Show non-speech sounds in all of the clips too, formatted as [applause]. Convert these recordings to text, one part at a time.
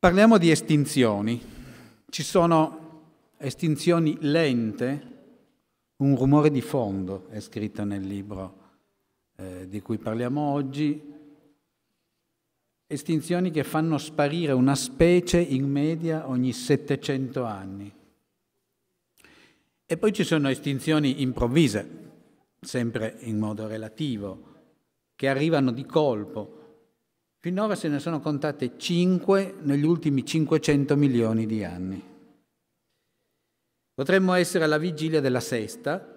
Parliamo di estinzioni. Ci sono estinzioni lente, un rumore di fondo è scritto nel libro eh, di cui parliamo oggi, estinzioni che fanno sparire una specie in media ogni 700 anni. E poi ci sono estinzioni improvvise, sempre in modo relativo, che arrivano di colpo, Finora se ne sono contate 5 negli ultimi 500 milioni di anni. Potremmo essere alla vigilia della sesta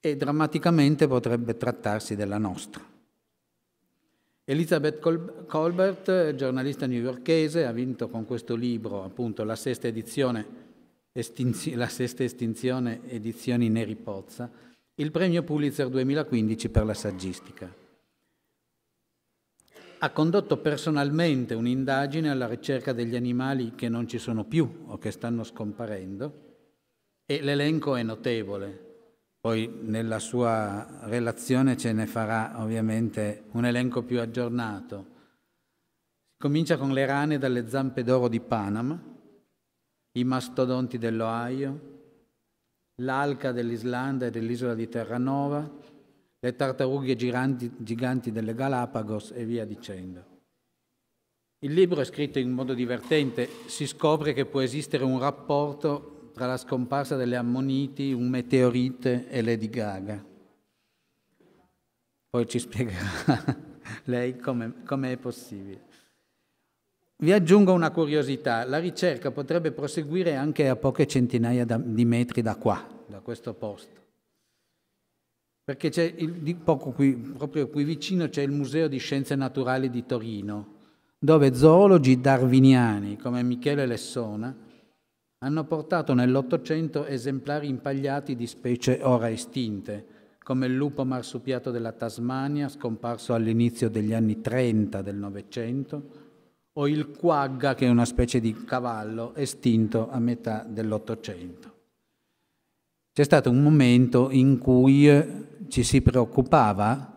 e drammaticamente potrebbe trattarsi della nostra. Elizabeth Colbert, giornalista newyorkese, ha vinto con questo libro appunto la sesta edizione, estinzi- la sesta estinzione edizioni Neri Pozza, il premio Pulitzer 2015 per la saggistica ha condotto personalmente un'indagine alla ricerca degli animali che non ci sono più o che stanno scomparendo e l'elenco è notevole. Poi nella sua relazione ce ne farà ovviamente un elenco più aggiornato. Comincia con le rane dalle zampe d'oro di Panama, i mastodonti dell'Ohio, l'alca dell'Islanda e dell'isola di Terranova, le tartarughe giganti, giganti delle Galapagos e via dicendo. Il libro è scritto in modo divertente, si scopre che può esistere un rapporto tra la scomparsa delle ammoniti, un meteorite e Lady Gaga. Poi ci spiegherà [laughs] lei come è possibile. Vi aggiungo una curiosità, la ricerca potrebbe proseguire anche a poche centinaia di metri da qua, da questo posto perché c'è il, poco qui, proprio qui vicino c'è il Museo di Scienze Naturali di Torino, dove zoologi darwiniani come Michele Lessona hanno portato nell'Ottocento esemplari impagliati di specie ora estinte, come il lupo marsupiato della Tasmania, scomparso all'inizio degli anni 30 del Novecento, o il quagga, che è una specie di cavallo estinto a metà dell'Ottocento. C'è stato un momento in cui ci si preoccupava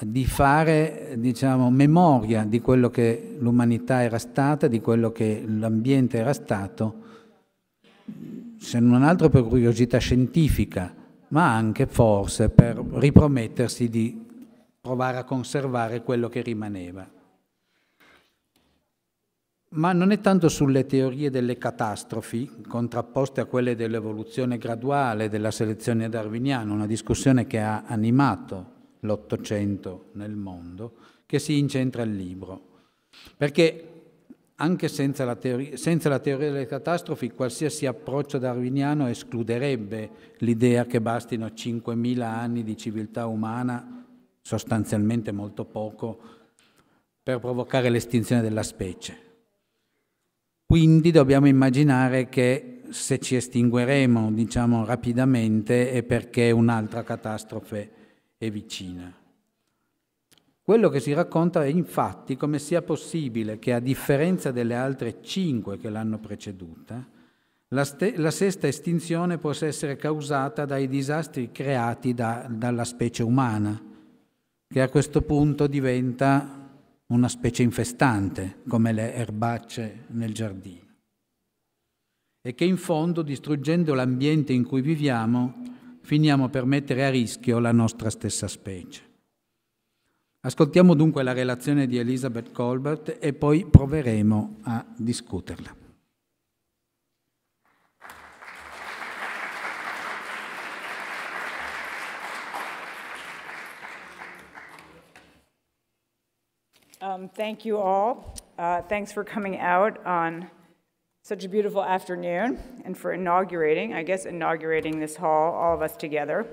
di fare diciamo, memoria di quello che l'umanità era stata, di quello che l'ambiente era stato, se non altro per curiosità scientifica, ma anche forse per ripromettersi di provare a conservare quello che rimaneva. Ma non è tanto sulle teorie delle catastrofi, contrapposte a quelle dell'evoluzione graduale, della selezione darwiniana, una discussione che ha animato l'Ottocento nel mondo, che si incentra il libro. Perché anche senza la, teoria, senza la teoria delle catastrofi, qualsiasi approccio darwiniano escluderebbe l'idea che bastino 5.000 anni di civiltà umana, sostanzialmente molto poco, per provocare l'estinzione della specie. Quindi dobbiamo immaginare che se ci estingueremo, diciamo, rapidamente è perché un'altra catastrofe è vicina. Quello che si racconta è infatti come sia possibile che a differenza delle altre cinque che l'hanno preceduta, la, la sesta estinzione possa essere causata dai disastri creati da- dalla specie umana, che a questo punto diventa una specie infestante come le erbacce nel giardino e che in fondo, distruggendo l'ambiente in cui viviamo, finiamo per mettere a rischio la nostra stessa specie. Ascoltiamo dunque la relazione di Elizabeth Colbert e poi proveremo a discuterla. Um, thank you all. Uh, thanks for coming out on such a beautiful afternoon and for inaugurating, I guess, inaugurating this hall, all of us together.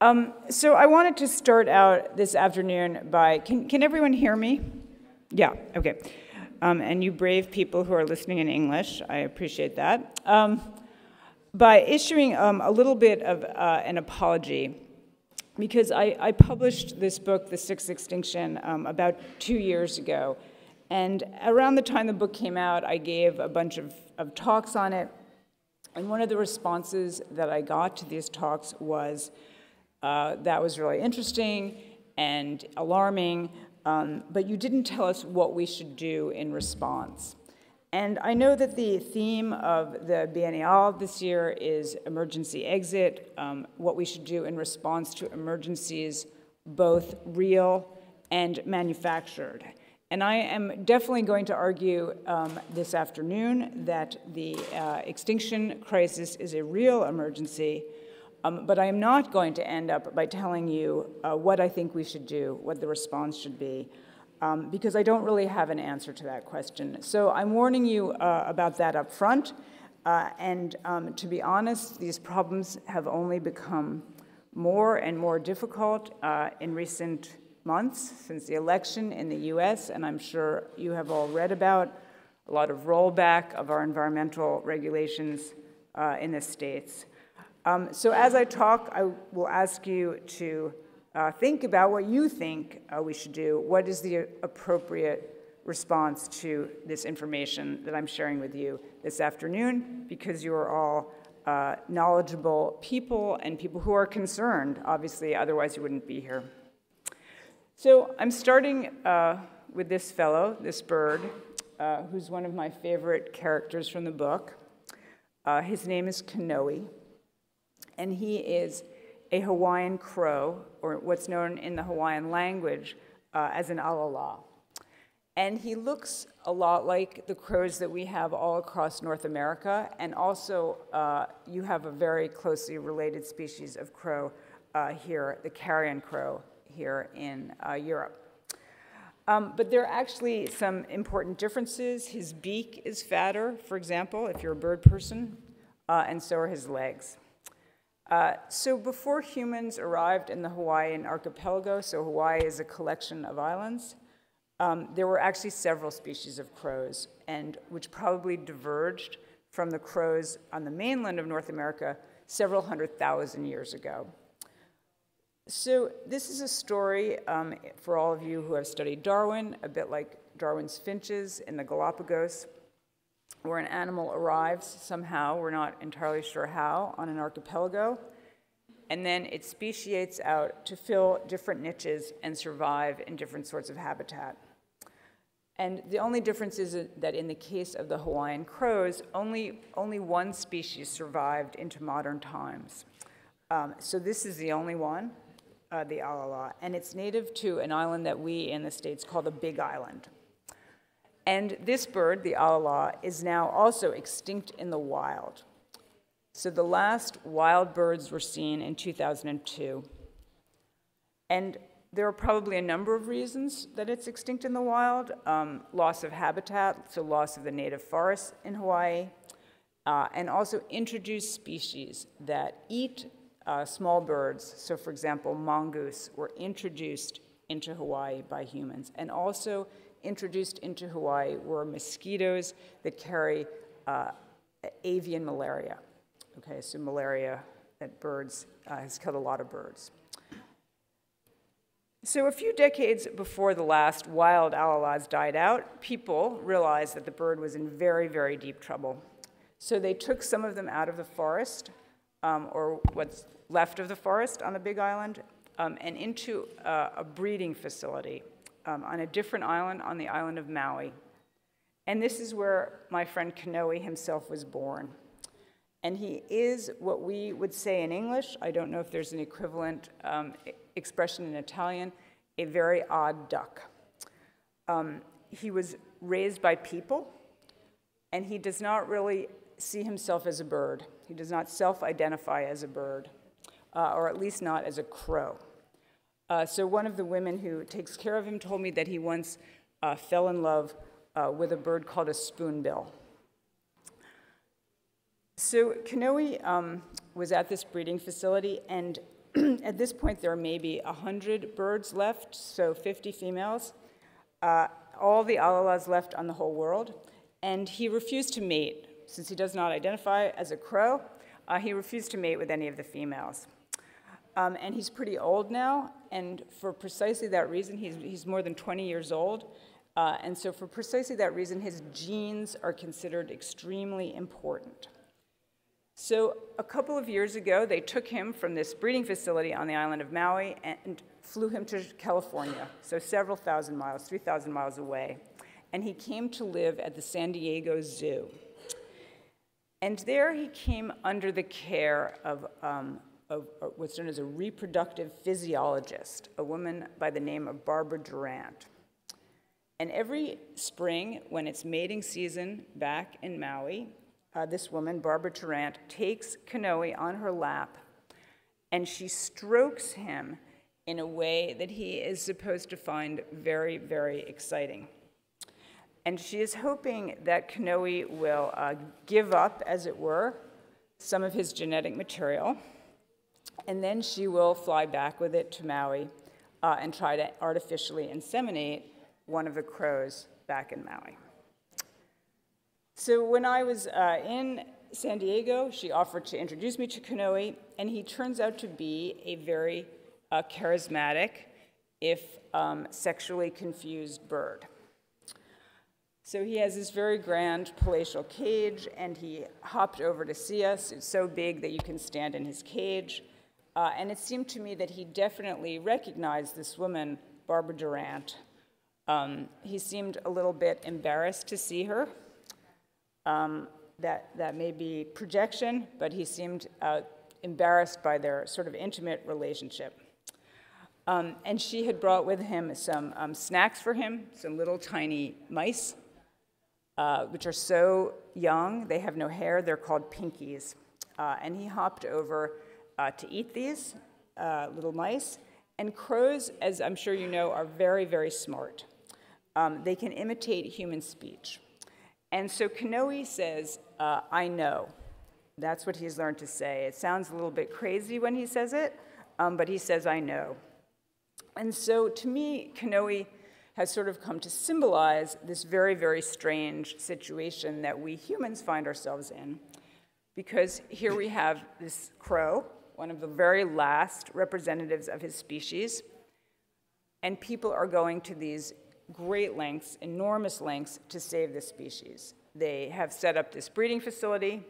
Um, so I wanted to start out this afternoon by, can, can everyone hear me? Yeah, okay. Um, and you brave people who are listening in English, I appreciate that. Um, by issuing um, a little bit of uh, an apology because I, I, published this book, The Sixth Extinction, um, about two years ago. And around the time the book came out, I gave a bunch of, of talks on it. And one of the responses that I got to these talks was uh, that was really interesting and alarming, um, but you didn't tell us what we should do in response. And I know that the theme of the Biennial this year is emergency exit, um, what we should do in response to emergencies, both real and manufactured. And I am definitely going to argue um, this afternoon that the uh, extinction crisis is a real emergency, um, but I am not going to end up by telling you uh, what I think we should do, what the response should be, um, because I don't really have an answer to that question. So I'm warning you uh, about that up front. Uh, and um, to be honest, these problems have only become more and more difficult uh, in recent months since the election in the US, and I'm sure you have all read about a lot of rollback of our environmental regulations uh, in the states. Um, so as I talk, I will ask you to uh, think about what you think uh, we should do. What is the appropriate response to this information that I'm sharing with you this afternoon? Because you are all uh, knowledgeable people and people who are concerned, obviously, otherwise you wouldn't be here. So I'm starting uh, with this fellow, this bird, uh, who's one of my favorite characters from the book. Uh, his name is Kinohi, and he is a Hawaiian crow, or what's known in the Hawaiian language uh, as an alala. And he looks a lot like the crows that we have all across North America, and also uh, you have a very closely related species of crow uh, here, the carrion crow, here in uh, Europe. Um, but there are actually some important differences. His beak is fatter, for example, if you're a bird person, uh, and so are his legs. Uh, so before humans arrived in the Hawaiian archipelago, so Hawaii is a collection of islands, um, there were actually several species of crows, and which probably diverged from the crows on the mainland of North America several hundred thousand years ago. So this is a story um, for all of you who have studied Darwin, a bit like Darwin's finches in the Galapagos, where an animal arrives somehow, we're not entirely sure how, on an archipelago, and then it speciates out to fill different niches and survive in different sorts of habitat. And the only difference is that in the case of the Hawaiian crows, only, only one species survived into modern times. Um, so this is the only one uh, the alala, and it's native to an island that we in the States call the Big Island. And this bird, the alala, is now also extinct in the wild. So the last wild birds were seen in 2002. And there are probably a number of reasons that it's extinct in the wild. Um, loss of habitat, so loss of the native forests in Hawaii, uh, and also introduced species that eat uh, small birds, so for example, mongoose, were introduced into Hawaii by humans. And also introduced into Hawaii were mosquitoes that carry uh, avian malaria. Okay, so malaria that birds uh, has killed a lot of birds. So a few decades before the last wild alalas died out, people realized that the bird was in very, very deep trouble. So they took some of them out of the forest, um, or what's left of the forest on the Big Island um, and into uh, a breeding facility um, on a different island on the island of Maui. And this is where my friend Kinohi himself was born. And he is what we would say in English, I don't know if there's an equivalent um, expression in Italian, a very odd duck. Um, he was raised by people, and he does not really see himself as a bird. He does not self identify as a bird uh, or at least not as a crow. Uh, so one of the women who takes care of him told me that he once uh, fell in love uh, with a bird called a spoonbill. So Kinohi um, was at this breeding facility, and [clears throat] at this point there are maybe 100 birds left, so 50 females, uh, all the alalas left on the whole world, and he refused to mate. Since he does not identify as a crow, uh, he refused to mate with any of the females. Um, and he's pretty old now, and for precisely that reason, he's, he's more than 20 years old. Uh, and so, for precisely that reason, his genes are considered extremely important. So, a couple of years ago, they took him from this breeding facility on the island of Maui and flew him to California, so several thousand miles, 3,000 miles away. and he came to live at the San Diego Zoo. And there he came under the care of, um, of, what's known as a reproductive physiologist, a woman by the name of Barbara Durrant. And every spring, when it's mating season back in Maui, uh, this woman, Barbara Durrant, takes Kinohi on her lap and she strokes him in a way that he is supposed to find very, very exciting. And she is hoping that Kinohi will uh, give up, as it were, some of his genetic material, and then she will fly back with it to Maui uh, and try to artificially inseminate one of the crows back in Maui. So when I was uh, in San Diego, she offered to introduce me to Kinohi, and he turns out to be a very uh, charismatic, if um, sexually confused bird. So he has this very grand palatial cage, and he hopped over to see us. It's so big that you can stand in his cage. Uh, and it seemed to me that he definitely recognized this woman, Barbara Durrant, um, he seemed a little bit embarrassed to see her. Um, that, that may be projection, but he seemed uh, embarrassed by their sort of intimate relationship. Um, and she had brought with him some um, snacks for him, some little tiny mice, uh, which are so young, they have no hair, they're called pinkies. Uh, and he hopped over uh, to eat these uh, little mice. And crows, as I'm sure you know, are very, very smart. Um, they can imitate human speech. And so Kinohi says, uh, I know. That's what he's learned to say. It sounds a little bit crazy when he says it, um, but he says, I know. And so to me, Kinohi has sort of come to symbolize this very, very strange situation that we humans find ourselves in. Because here we have this crow, one of the very last representatives of his species, and people are going to these great lengths, enormous lengths, to save this species. They have set up this breeding facility.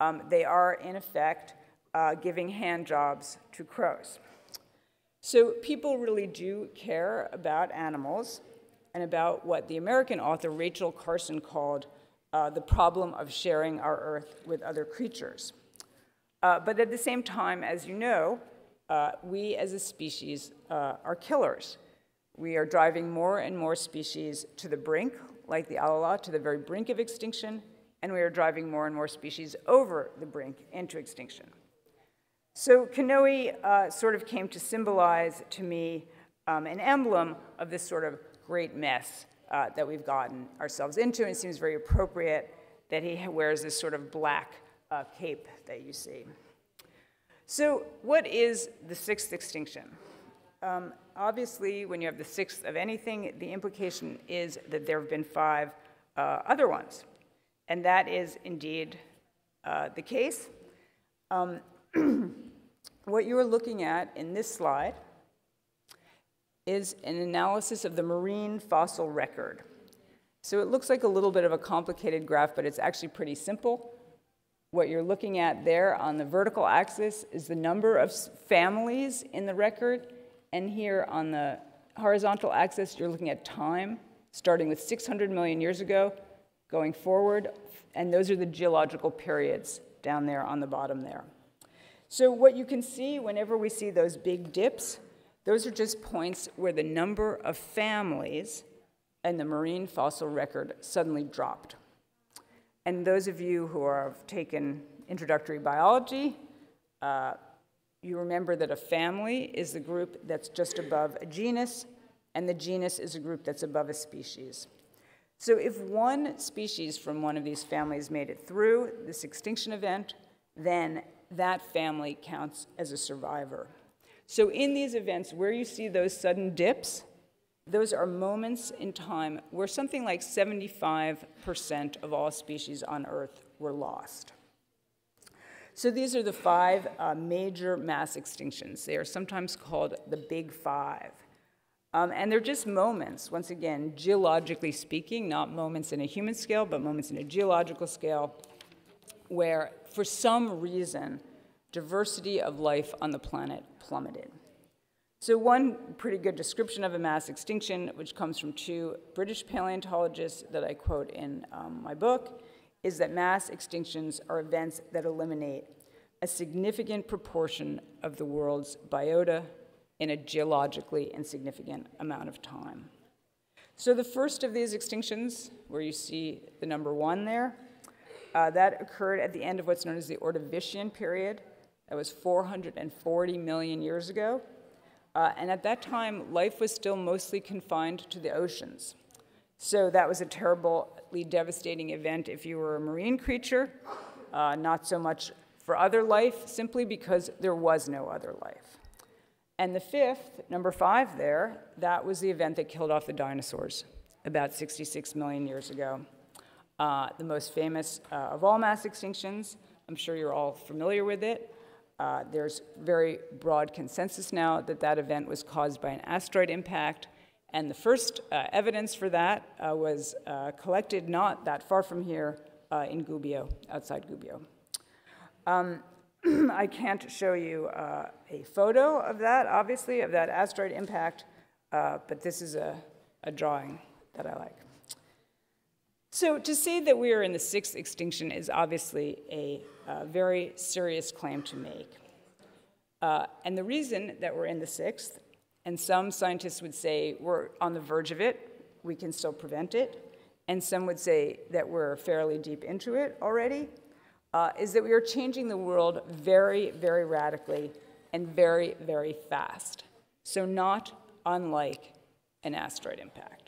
Um, they are, in effect, uh, giving hand jobs to crows. So people really do care about animals and about what the American author Rachel Carson called uh, the problem of sharing our earth with other creatures. Uh, but at the same time, as you know, uh, we as a species uh, are killers. We are driving more and more species to the brink, like the alala, to the very brink of extinction, and we are driving more and more species over the brink into extinction. So Kinohi uh, sort of came to symbolize to me um, an emblem of this sort of great mess uh, that we've gotten ourselves into, and it seems very appropriate that he wears this sort of black uh, cape that you see. So what is the sixth extinction? Um, obviously, when you have the sixth of anything, the implication is that there have been five uh, other ones. And that is indeed uh, the case. Um, [clears throat] what you are looking at in this slide is an analysis of the marine fossil record. So it looks like a little bit of a complicated graph, but it's actually pretty simple. What you're looking at there on the vertical axis is the number of families in the record, and here on the horizontal axis, you're looking at time, starting with 600 million years ago, going forward, and those are the geological periods down there on the bottom there. So what you can see whenever we see those big dips, those are just points where the number of families and the marine fossil record suddenly dropped. And those of you who have taken introductory biology uh, you remember that a family is the group that's just above a genus, and the genus is a group that's above a species. So if one species from one of these families made it through this extinction event, then that family counts as a survivor. So in these events where you see those sudden dips, those are moments in time where something like 75% of all species on Earth were lost. So these are the five uh, major mass extinctions. They are sometimes called the Big Five. Um, and they're just moments, once again, geologically speaking, not moments in a human scale, but moments in a geological scale, where for some reason, diversity of life on the planet plummeted. So one pretty good description of a mass extinction, which comes from two British paleontologists that I quote in um, my book, is that mass extinctions are events that eliminate a significant proportion of the world's biota in a geologically insignificant amount of time. So the first of these extinctions, where you see the number one there, uh, that occurred at the end of what's known as the Ordovician period. That was 440 million years ago. Uh, and at that time, life was still mostly confined to the oceans. So that was a terribly devastating event if you were a marine creature, uh, not so much for other life, simply because there was no other life. And the fifth, number five there, that was the event that killed off the dinosaurs about 66 million years ago. Uh, the most famous uh, of all mass extinctions. I'm sure you're all familiar with it. Uh, there's very broad consensus now that that event was caused by an asteroid impact. And the first uh, evidence for that uh, was uh, collected not that far from here uh, in Gubbio, outside Gubbio. Um, [clears throat] I can't show you uh, a photo of that, obviously, of that asteroid impact, but this is a, a drawing that I like. So to say that we are in the sixth extinction is obviously a a very serious claim to make. Uh, and the reason that we're in the sixth, and some scientists would say we're on the verge of it, we can still prevent it, and some would say that we're fairly deep into it already, uh, is that we are changing the world very, very radically and very, very fast. So, not unlike an asteroid impact.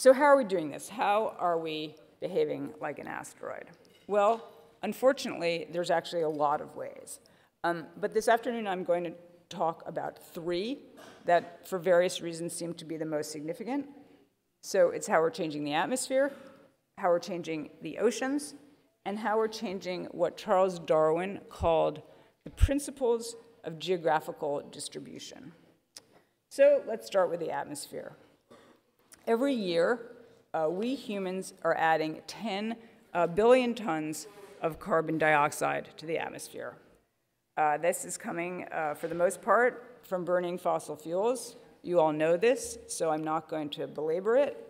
So, how are we doing this? How are we behaving like an asteroid? Well, unfortunately, there's actually a lot of ways. Um, but this afternoon, I'm going to talk about three that, for various reasons, seem to be the most significant. So it's how we're changing the atmosphere, how we're changing the oceans, and how we're changing what Charles Darwin called the principles of geographical distribution. So let's start with the atmosphere. Every year, uh, we humans are adding 10 a billion tons of carbon dioxide to the atmosphere. Uh, this is coming, uh, for the most part, from burning fossil fuels. You all know this, so I'm not going to belabor it.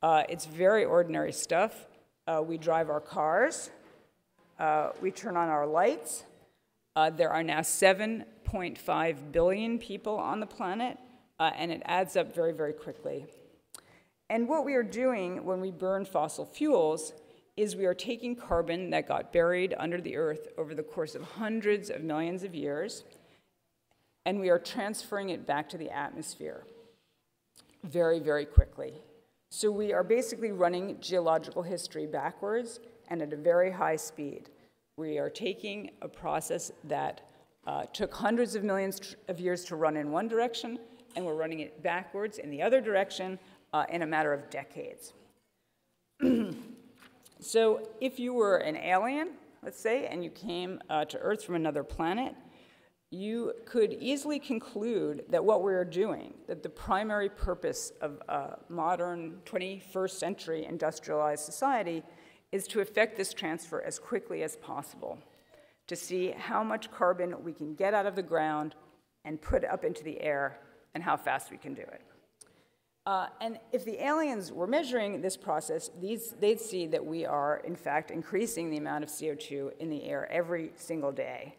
Uh, it's very ordinary stuff. Uh, we drive our cars, uh, we turn on our lights. Uh, there are now 7.5 billion people on the planet, and it adds up very, very quickly. And what we are doing when we burn fossil fuels is we are taking carbon that got buried under the earth over the course of hundreds of millions of years, and we are transferring it back to the atmosphere very, very quickly. So we are basically running geological history backwards and at a very high speed. We are taking a process that uh, took hundreds of millions of years to run in one direction, and we're running it backwards in the other direction uh, in a matter of decades. [clears throat] So if you were an alien, let's say, and you came uh, to Earth from another planet, you could easily conclude that what we're doing, that the primary purpose of a modern 21st century industrialized society is to effect this transfer as quickly as possible, to see how much carbon we can get out of the ground and put up into the air and how fast we can do it. Uh, and if the aliens were measuring this process, these, they'd see that we are, in fact, increasing the amount of CO2 in the air every single day.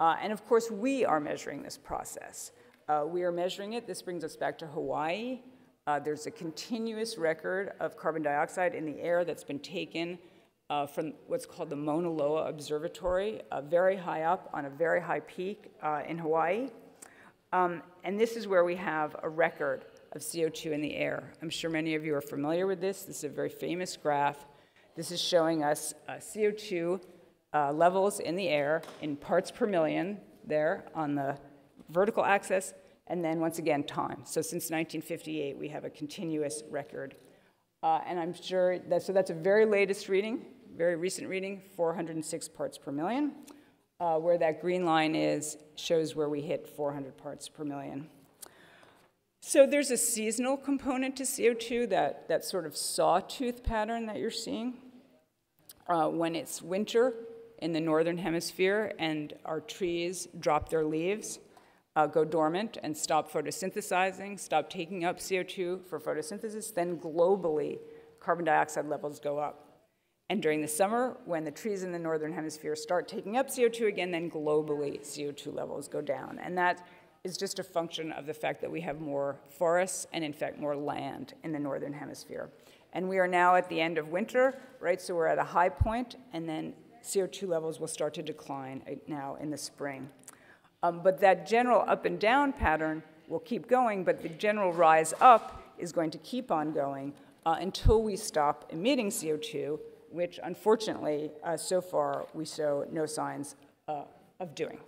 Uh, and of course, we are measuring this process. Uh, we are measuring it. This brings us back to Hawaii. Uh, there's a continuous record of carbon dioxide in the air that's been taken uh, from what's called the Mauna Loa Observatory, uh, very high up on a very high peak in Hawaii. Um, and this is where we have a record of CO2 in the air. I'm sure many of you are familiar with this. This is a very famous graph. This is showing us uh, CO2 uh, levels in the air in parts per million there on the vertical axis, and then once again time. So since 1958, we have a continuous record. Uh, and I'm sure that, so that's a very latest reading, very recent reading, 406 parts per million. Uh, where that green line is shows where we hit 400 parts per million. So there's a seasonal component to CO2, that, that sort of sawtooth pattern that you're seeing. Uh, when it's winter in the northern hemisphere and our trees drop their leaves, uh, go dormant and stop photosynthesizing, stop taking up CO2 for photosynthesis, then globally carbon dioxide levels go up. And during the summer, when the trees in the northern hemisphere start taking up CO2 again, then globally CO2 levels go down. And that is just a function of the fact that we have more forests and, in fact, more land in the northern hemisphere. And we are now at the end of winter, right? So we're at a high point, and then CO2 levels will start to decline now in the spring. Um, but that general up and down pattern will keep going, but the general rise up is going to keep on going uh, until we stop emitting CO2, which unfortunately, uh, so far, we show no signs uh, of doing.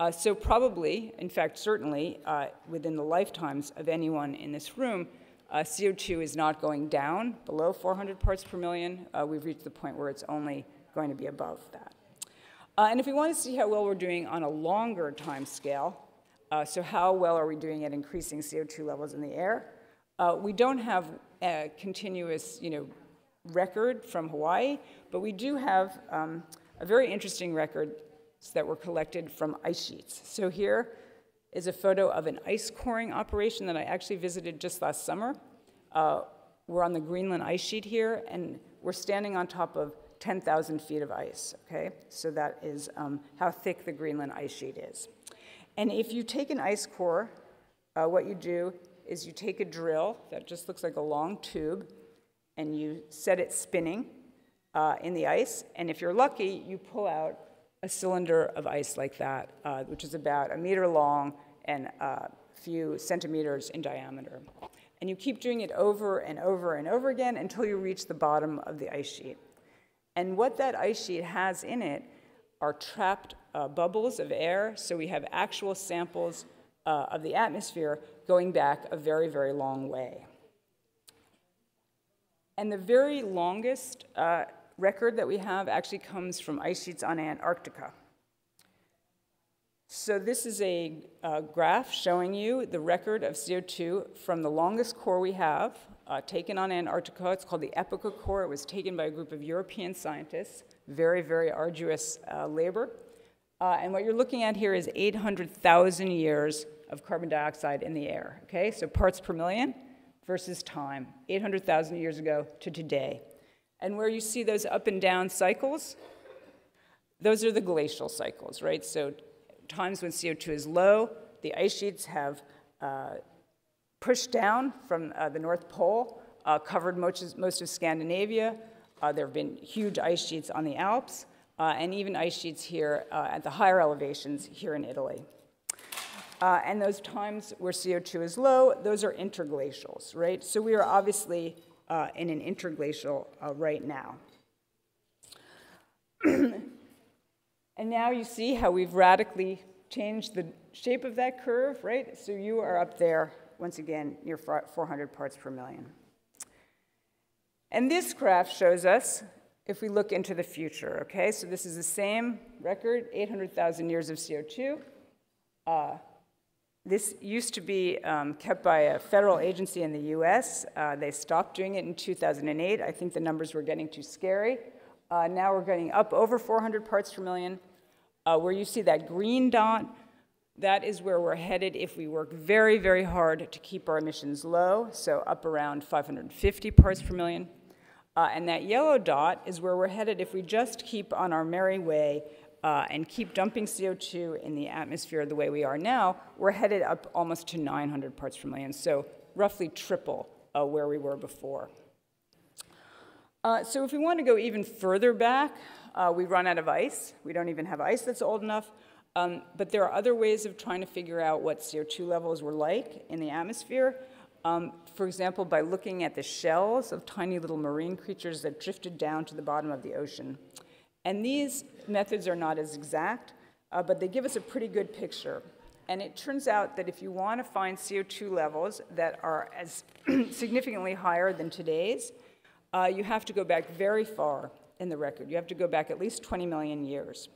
Uh, so probably, in fact, certainly, uh, within the lifetimes of anyone in this room, uh, CO2 is not going down below 400 parts per million. we've reached the point where it's only going to be above that. Uh, and if we want to see how well we're doing on a longer time scale, uh, so how well are we doing at increasing CO2 levels in the air, uh, we don't have a continuous you know, record from Hawaii, but we do have um, a very interesting record that were collected from ice sheets. So here is a photo of an ice coring operation that I actually visited just last summer. Uh, we're on the Greenland ice sheet here, and we're standing on top of 10,000 feet of ice, okay? So that is um, how thick the Greenland ice sheet is. And if you take an ice core, uh, what you do is you take a drill that just looks like a long tube and you set it spinning uh, in the ice. And if you're lucky, you pull out a cylinder of ice like that, uh, which is about a meter long and a few centimeters in diameter. And you keep doing it over and over and over again until you reach the bottom of the ice sheet. And what that ice sheet has in it are trapped uh, bubbles of air, so we have actual samples uh, of the atmosphere going back a very, very long way. And the very longest uh, record that we have actually comes from ice sheets on Antarctica. So this is a graph showing you the record of CO2 from the longest core we have, uh, taken on Antarctica. It's called the Epica core. It was taken by a group of European scientists. Very, very arduous uh, labor. Uh, and what you're looking at here is 800,000 years of carbon dioxide in the air. Okay, so parts per million versus time, 800,000 years ago to today. And where you see those up and down cycles, those are the glacial cycles, right? So times when CO2 is low, the ice sheets have uh, pushed down from uh, the North Pole, uh, covered most, most of Scandinavia. Uh, there have been huge ice sheets on the Alps, uh, and even ice sheets here uh, at the higher elevations here in Italy. And those times where CO2 is low, those are interglacials, right? So we are obviously in an interglacial right now. [clears throat] and now you see how we've radically changed the shape of that curve, right? So you are up there once again, near 400 parts per million. And this graph shows us if we look into the future, okay? So this is the same record, 800,000 years of CO2. Uh, this used to be um, kept by a federal agency in the US. Uh, they stopped doing it in 2008. I think the numbers were getting too scary. Uh, now we're getting up over 400 parts per million. Uh, where you see that green dot, that is where we're headed if we work very, very hard to keep our emissions low, so up around 550 parts per million. Uh, and that yellow dot is where we're headed if we just keep on our merry way uh, and keep dumping CO2 in the atmosphere the way we are now, we're headed up almost to 900 parts per million, so roughly triple uh, where we were before. Uh, so if we want to go even further back, uh, we run out of ice. We don't even have ice that's old enough. Um, but there are other ways of trying to figure out what CO2 levels were like in the atmosphere. Um, for example, by looking at the shells of tiny little marine creatures that drifted down to the bottom of the ocean. And these methods are not as exact, uh, but they give us a pretty good picture. And it turns out that if you want to find CO2 levels that are as [clears throat] significantly higher than today's, uh, you have to go back very far in the record. You have to go back at least 20 million years.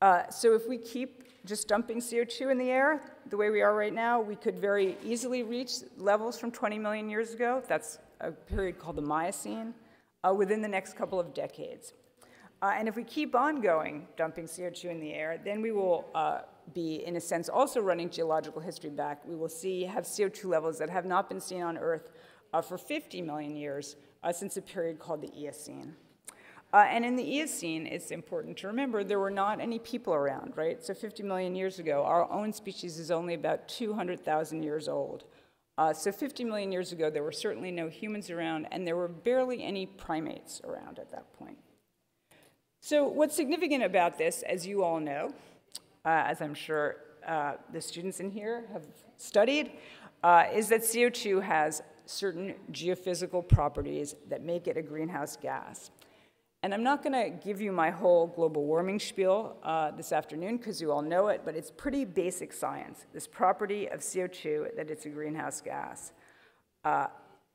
Uh, so if we keep just dumping CO2 in the air the way we are right now, we could very easily reach levels from 20 million years ago. That's a period called the Miocene, uh, within the next couple of decades. Uh, and if we keep on going, dumping CO2 in the air, then we will uh, be, in a sense, also running geological history back. We will see have CO2 levels that have not been seen on Earth uh, for 50 million years uh, since a period called the Eocene. Uh, and in the Eocene, it's important to remember there were not any people around, right? So 50 million years ago, our own species is only about 200,000 years old. Uh, so 50 million years ago, there were certainly no humans around, and there were barely any primates around at that point. So what's significant about this, as you all know, uh, as I'm sure uh, the students in here have studied, uh, is that CO2 has certain geophysical properties that make it a greenhouse gas. And I'm not going to give you my whole global warming spiel uh, this afternoon because you all know it, but it's pretty basic science. This property of CO2, that it's a greenhouse gas, uh,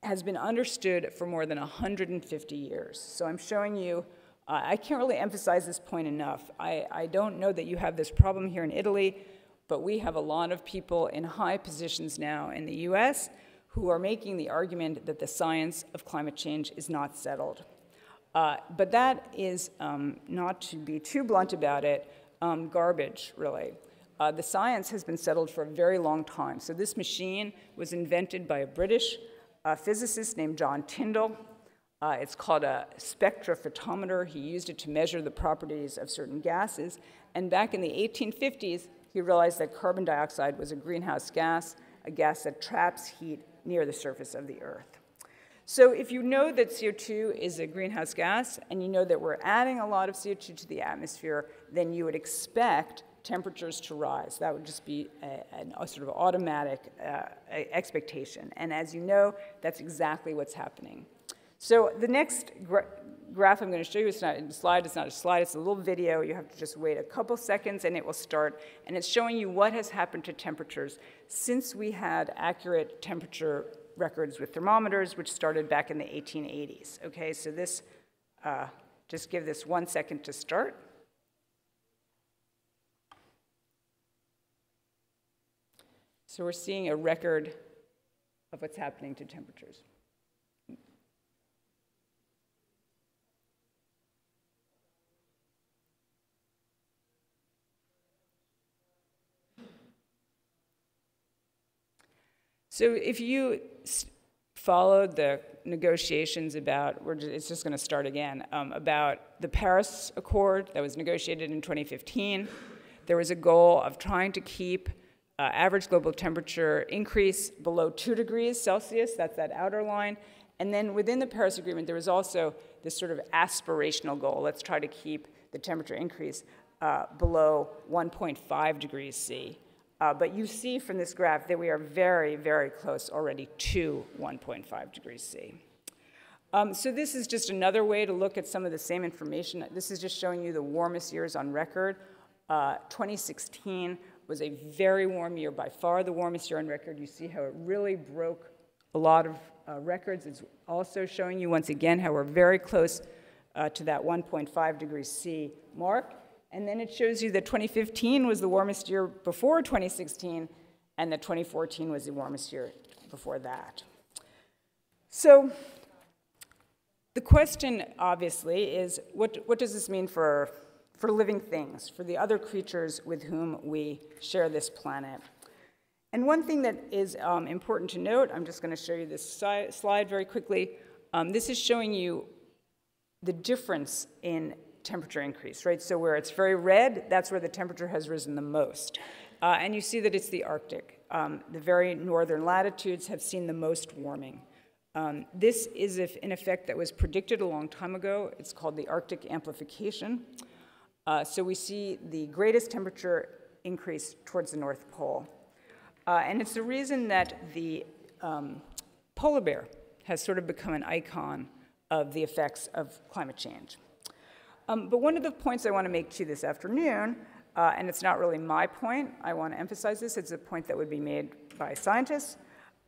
has been understood for more than 150 years. So I'm showing you, I can't really emphasize this point enough. I, I don't know that you have this problem here in Italy, but we have a lot of people in high positions now in the US who are making the argument that the science of climate change is not settled. Uh, but that is, um, not to be too blunt about it, um, garbage, really. Uh, the science has been settled for a very long time. So this machine was invented by a British uh, physicist named John Tyndall. Uh, it's called a spectrophotometer. He used it to measure the properties of certain gases. And back in the 1850s, he realized that carbon dioxide was a greenhouse gas, a gas that traps heat near the surface of the Earth. So if you know that CO2 is a greenhouse gas and you know that we're adding a lot of CO2 to the atmosphere, then you would expect temperatures to rise. That would just be a, a sort of automatic uh, expectation. And as you know, that's exactly what's happening. So the next gra graph I'm going to show you, it's not a slide, it's not a slide, it's a little video. You have to just wait a couple seconds and it will start. And it's showing you what has happened to temperatures since we had accurate temperature records with thermometers, which started back in the 1880s. Okay, so this, uh, just give this one second to start. So we're seeing a record of what's happening to temperatures. So if you followed the negotiations about, just, it's just going to start again, um, about the Paris Accord that was negotiated in 2015, there was a goal of trying to keep uh, average global temperature increase below 2 degrees Celsius, that's that outer line. And then within the Paris Agreement, there was also this sort of aspirational goal. Let's try to keep the temperature increase uh, below 1.5 degrees C. Uh, but you see from this graph that we are very, very close already to 1.5 degrees C. Um, so this is just another way to look at some of the same information. This is just showing you the warmest years on record. Uh, 2016 was a very warm year, by far the warmest year on record. You see how it really broke a lot of uh, records. It's also showing you once again how we're very close uh, to that 1.5 degrees C mark. And then it shows you that 2015 was the warmest year before 2016, and that 2014 was the warmest year before that. So the question, obviously, is what, what does this mean for, for living things, for the other creatures with whom we share this planet? And one thing that is um, important to note, I'm just going to show you this si slide very quickly. Um, this is showing you the difference in temperature increase, right? So where it's very red, that's where the temperature has risen the most. Uh, and you see that it's the Arctic. Um, the very northern latitudes have seen the most warming. Um, this is if, an effect that was predicted a long time ago. It's called the Arctic amplification. Uh, so we see the greatest temperature increase towards the North Pole. Uh, and it's the reason that the um, polar bear has sort of become an icon of the effects of climate change. Um, but one of the points I want to make to you this afternoon, uh, and it's not really my point, I want to emphasize this, it's a point that would be made by scientists,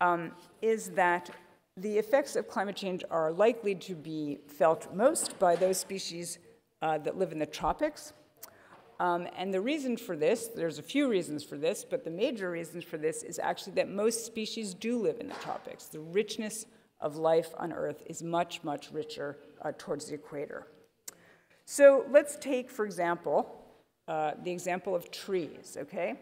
um, is that the effects of climate change are likely to be felt most by those species uh, that live in the tropics. Um, and the reason for this, there's a few reasons for this, but the major reasons for this is actually that most species do live in the tropics. The richness of life on Earth is much, much richer uh, towards the equator. So let's take, for example, uh, the example of trees, okay?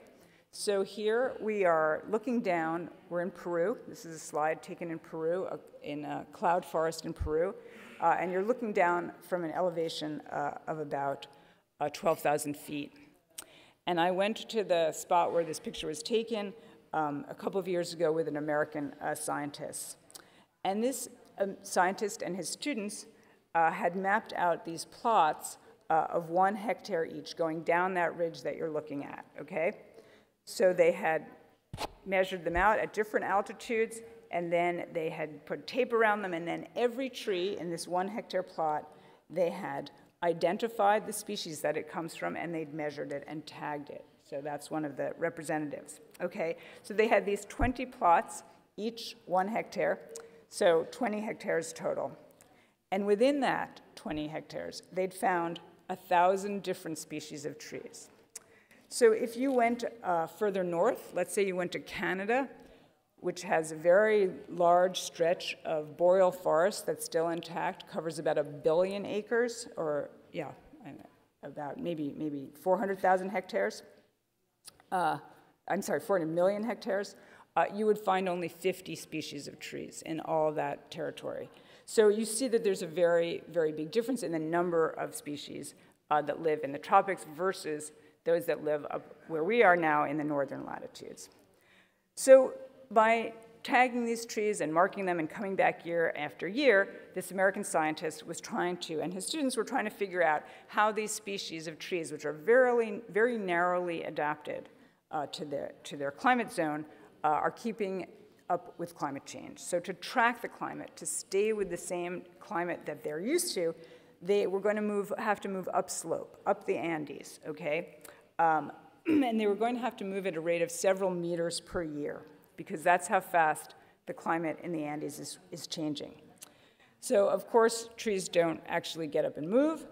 So here we are looking down, we're in Peru. This is a slide taken in Peru, uh, in a cloud forest in Peru. Uh, and you're looking down from an elevation uh, of about uh, 12,000 feet. And I went to the spot where this picture was taken um, a couple of years ago with an American uh, scientist. And this um, scientist and his students uh, had mapped out these plots uh, of one hectare each going down that ridge that you're looking at, okay? So they had measured them out at different altitudes, and then they had put tape around them, and then every tree in this one hectare plot, they had identified the species that it comes from, and they'd measured it and tagged it. So that's one of the representatives. Okay, so they had these 20 plots, each one hectare, so 20 hectares total. And within that 20 hectares, they'd found a thousand different species of trees. So if you went uh, further north, let's say you went to Canada, which has a very large stretch of boreal forest that's still intact, covers about a billion acres, or yeah, about maybe maybe 400,000 hectares. Uh, I'm sorry, 400 million hectares. Uh, you would find only 50 species of trees in all that territory. So you see that there's a very, very big difference in the number of species uh, that live in the tropics versus those that live up where we are now in the northern latitudes. So by tagging these trees and marking them and coming back year after year, this American scientist was trying to, and his students were trying to figure out how these species of trees, which are very, very narrowly adapted uh, to, their, to their climate zone, uh, are keeping up with climate change. So to track the climate, to stay with the same climate that they're used to, they were going to move, have to move upslope, up the Andes, okay? Um, [clears throat] and they were going to have to move at a rate of several meters per year because that's how fast the climate in the Andes is, is changing. So, of course, trees don't actually get up and move,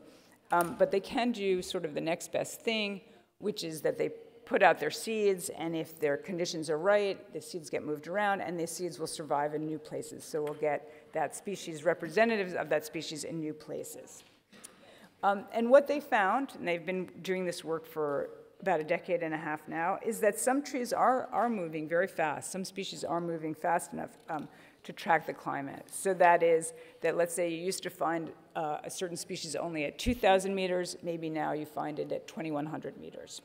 um, but they can do sort of the next best thing, which is that they put out their seeds, and if their conditions are right, the seeds get moved around, and the seeds will survive in new places. So we'll get that species, representatives of that species in new places. Um, and what they found, and they've been doing this work for about a decade and a half now, is that some trees are, are moving very fast. Some species are moving fast enough um, to track the climate. So that is that let's say you used to find uh, a certain species only at 2,000 meters, maybe now you find it at 2,100 meters.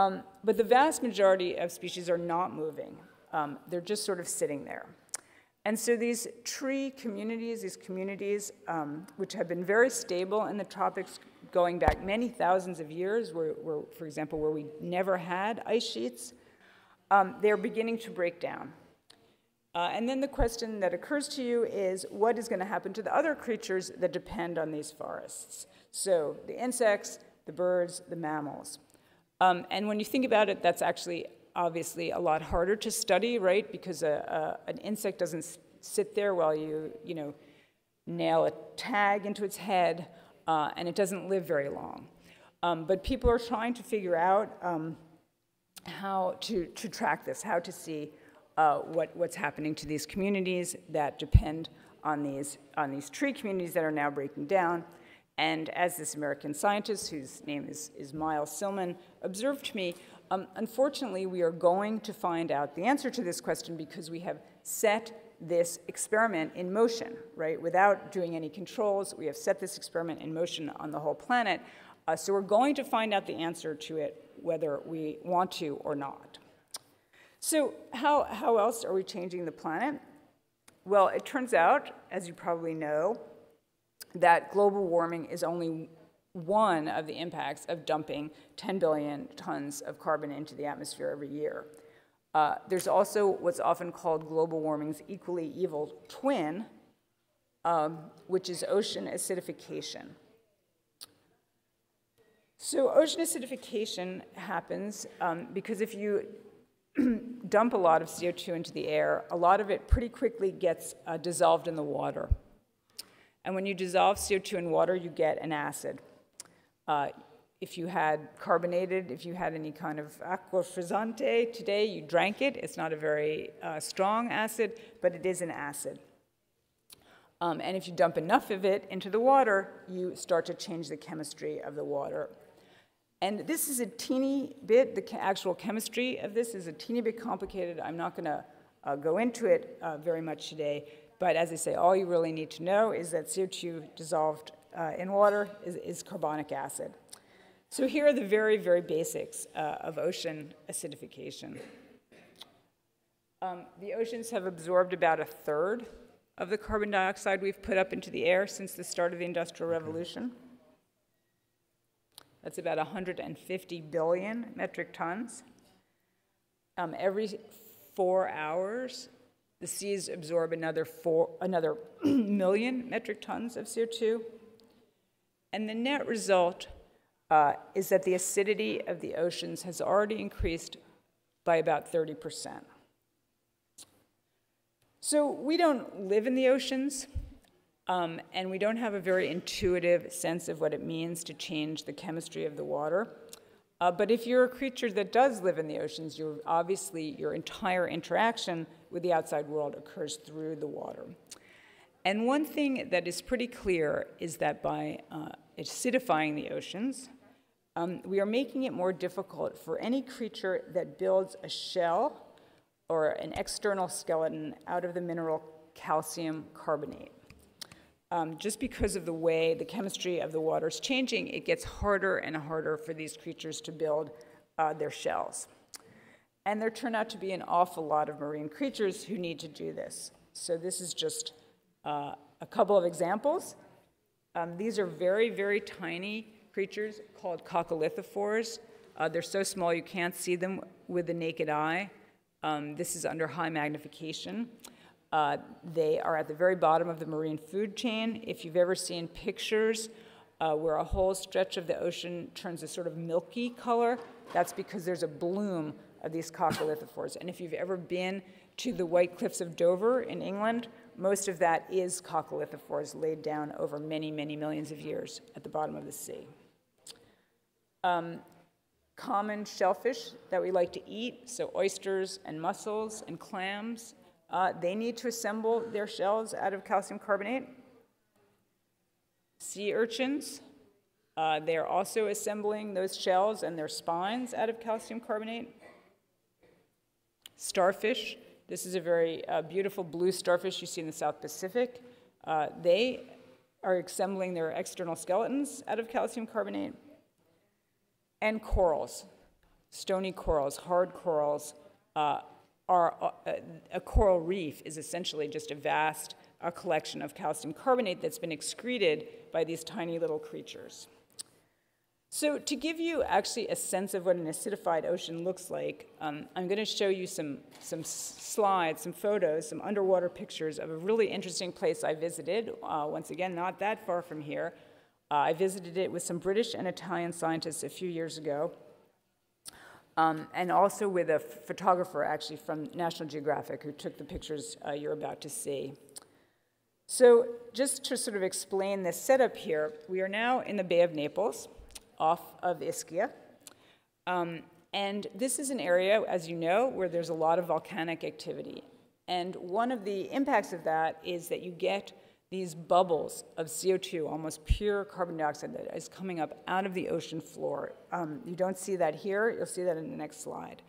Um, but the vast majority of species are not moving. Um, they're just sort of sitting there. And so these tree communities, these communities um, which have been very stable in the tropics going back many thousands of years, where, where for example, where we never had ice sheets, um, they're beginning to break down. Uh, and then the question that occurs to you is what is going to happen to the other creatures that depend on these forests? So the insects, the birds, the mammals. Um, and when you think about it, that's actually obviously a lot harder to study, right? Because a, a, an insect doesn't sit there while you, you know, nail a tag into its head, uh, and it doesn't live very long. Um, but people are trying to figure out um, how to, to track this, how to see uh, what, what's happening to these communities that depend on these, on these tree communities that are now breaking down. And as this American scientist, whose name is, is Miles Silman, observed to me, um, unfortunately, we are going to find out the answer to this question because we have set this experiment in motion, right? Without doing any controls, we have set this experiment in motion on the whole planet. Uh, so we're going to find out the answer to it whether we want to or not. So how, how else are we changing the planet? Well, it turns out, as you probably know, that global warming is only one of the impacts of dumping 10 billion tons of carbon into the atmosphere every year. Uh, there's also what's often called global warming's equally evil twin, um, which is ocean acidification. So, ocean acidification happens um, because if you [clears throat] dump a lot of CO2 into the air, a lot of it pretty quickly gets uh, dissolved in the water. And when you dissolve CO2 in water, you get an acid. Uh, if you had carbonated, if you had any kind of aqua frizzante today, you drank it. It's not a very uh, strong acid, but it is an acid. Um, and if you dump enough of it into the water, you start to change the chemistry of the water. And this is a teeny bit, the actual chemistry of this is a teeny bit complicated. I'm not going to uh, go into it uh, very much today, but as I say, all you really need to know is that CO2 dissolved uh, in water is, is, carbonic acid. So here are the very, very basics uh, of ocean acidification. Um, the oceans have absorbed about a third of the carbon dioxide we've put up into the air since the start of the Industrial Revolution. That's about 150 billion metric tons. Um, every four hours, the seas absorb another, four, another [clears throat] million metric tons of CO2. And the net result uh, is that the acidity of the oceans has already increased by about 30%. So we don't live in the oceans, um, and we don't have a very intuitive sense of what it means to change the chemistry of the water. Uh, but if you're a creature that does live in the oceans, you're obviously your entire interaction with the outside world occurs through the water. And one thing that is pretty clear is that by uh, acidifying the oceans, um, we are making it more difficult for any creature that builds a shell or an external skeleton out of the mineral calcium carbonate. Um, just because of the way the chemistry of the water is changing, it gets harder and harder for these creatures to build uh, their shells. And there turn out to be an awful lot of marine creatures who need to do this. So this is just uh, a couple of examples. Um, these are very, very tiny creatures called coccolithophores. Uh, they're so small you can't see them with the naked eye. Um, this is under high magnification. Uh, they are at the very bottom of the marine food chain. If you've ever seen pictures uh, where a whole stretch of the ocean turns a sort of milky color, that's because there's a bloom of these coccolithophores. And if you've ever been to the White Cliffs of Dover in England, most of that is coccolithophores laid down over many, many millions of years at the bottom of the sea. Um, common shellfish that we like to eat, so oysters and mussels and clams, uh, they need to assemble their shells out of calcium carbonate. Sea urchins, uh, they're also assembling those shells and their spines out of calcium carbonate. Starfish, this is a very uh, beautiful blue starfish you see in the South Pacific. Uh, they are assembling their external skeletons out of calcium carbonate and corals, stony corals, hard corals, uh, are, uh, a coral reef is essentially just a vast a collection of calcium carbonate that's been excreted by these tiny little creatures. So to give you actually a sense of what an acidified ocean looks like, um, I'm going to show you some, some slides, some photos, some underwater pictures of a really interesting place I visited, uh, once again, not that far from here, uh, I visited it with some British and Italian scientists a few years ago, um, and also with a photographer actually from National Geographic who took the pictures uh, you're about to see. So just to sort of explain this setup here, we are now in the Bay of Naples off of Ischia. Um, and this is an area, as you know, where there's a lot of volcanic activity. And one of the impacts of that is that you get these bubbles of CO2, almost pure carbon dioxide that is coming up out of the ocean floor. Um, you don't see that here, you'll see that in the next slide.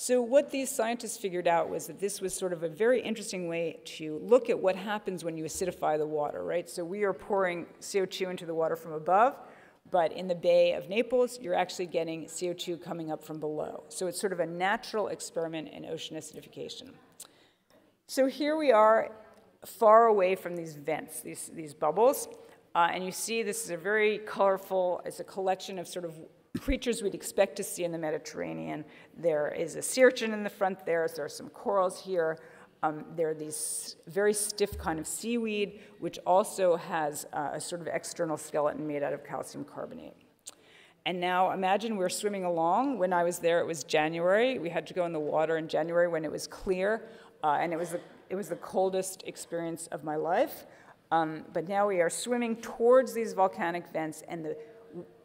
So what these scientists figured out was that this was sort of a very interesting way to look at what happens when you acidify the water, right? So we are pouring CO2 into the water from above, but in the Bay of Naples, you're actually getting CO2 coming up from below. So it's sort of a natural experiment in ocean acidification. So here we are far away from these vents, these, these bubbles. Uh, and you see this is a very colorful, it's a collection of sort of creatures we'd expect to see in the Mediterranean. There is a sea urchin in the front there, there are some corals here. Um, there are these very stiff kind of seaweed, which also has uh, a sort of external skeleton made out of calcium carbonate. And now imagine we're swimming along. When I was there, it was January. We had to go in the water in January when it was clear, uh, and it was the it was the coldest experience of my life. Um, but now we are swimming towards these volcanic vents, and the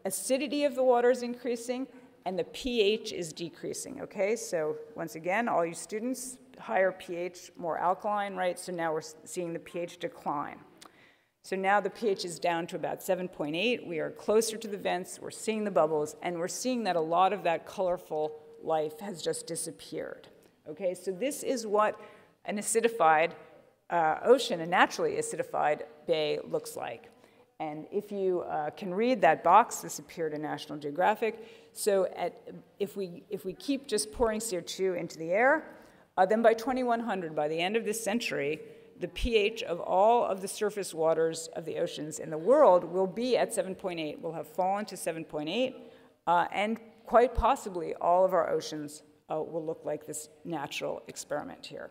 acidity of the water is increasing, and the pH is decreasing. Okay, so once again, all you students, higher pH, more alkaline, right? So now we're seeing the pH decline. So now the pH is down to about 7.8. We are closer to the vents, we're seeing the bubbles, and we're seeing that a lot of that colorful life has just disappeared. Okay, so this is what an acidified uh, ocean, a naturally acidified bay, looks like. And if you uh, can read that box, this appeared in National Geographic. So at, if, we, if we keep just pouring CO2 into the air, uh, then by 2100, by the end of this century, the pH of all of the surface waters of the oceans in the world will be at 7.8, will have fallen to 7.8, uh, and quite possibly all of our oceans uh, will look like this natural experiment here.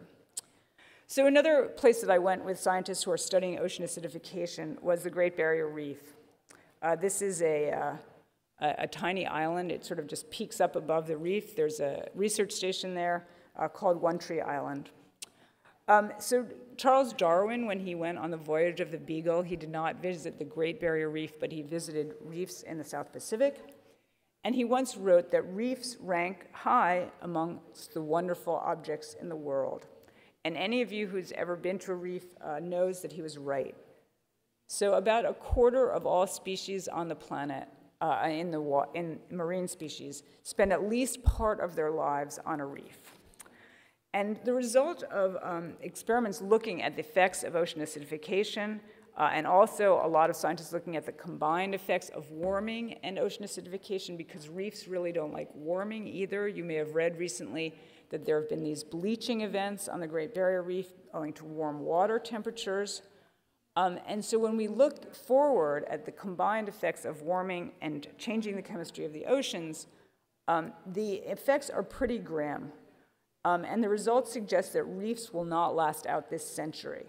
So another place that I went with scientists who are studying ocean acidification was the Great Barrier Reef. Uh, this is a, uh, a, a, tiny island. It sort of just peaks up above the reef. There's a research station there uh, called One Tree Island. Um, so Charles Darwin, when he went on the voyage of the Beagle, he did not visit the Great Barrier Reef, but he visited reefs in the South Pacific. And he once wrote that reefs rank high amongst the wonderful objects in the world. And any of you who's ever been to a reef uh, knows that he was right. So about a quarter of all species on the planet, uh, in, the in marine species, spend at least part of their lives on a reef. And the result of um, experiments looking at the effects of ocean acidification, uh, and also a lot of scientists looking at the combined effects of warming and ocean acidification, because reefs really don't like warming either. You may have read recently that there have been these bleaching events on the Great Barrier Reef owing to warm water temperatures. Um, and so when we look forward at the combined effects of warming and changing the chemistry of the oceans, um, the effects are pretty grim. Um, and the results suggest that reefs will not last out this century.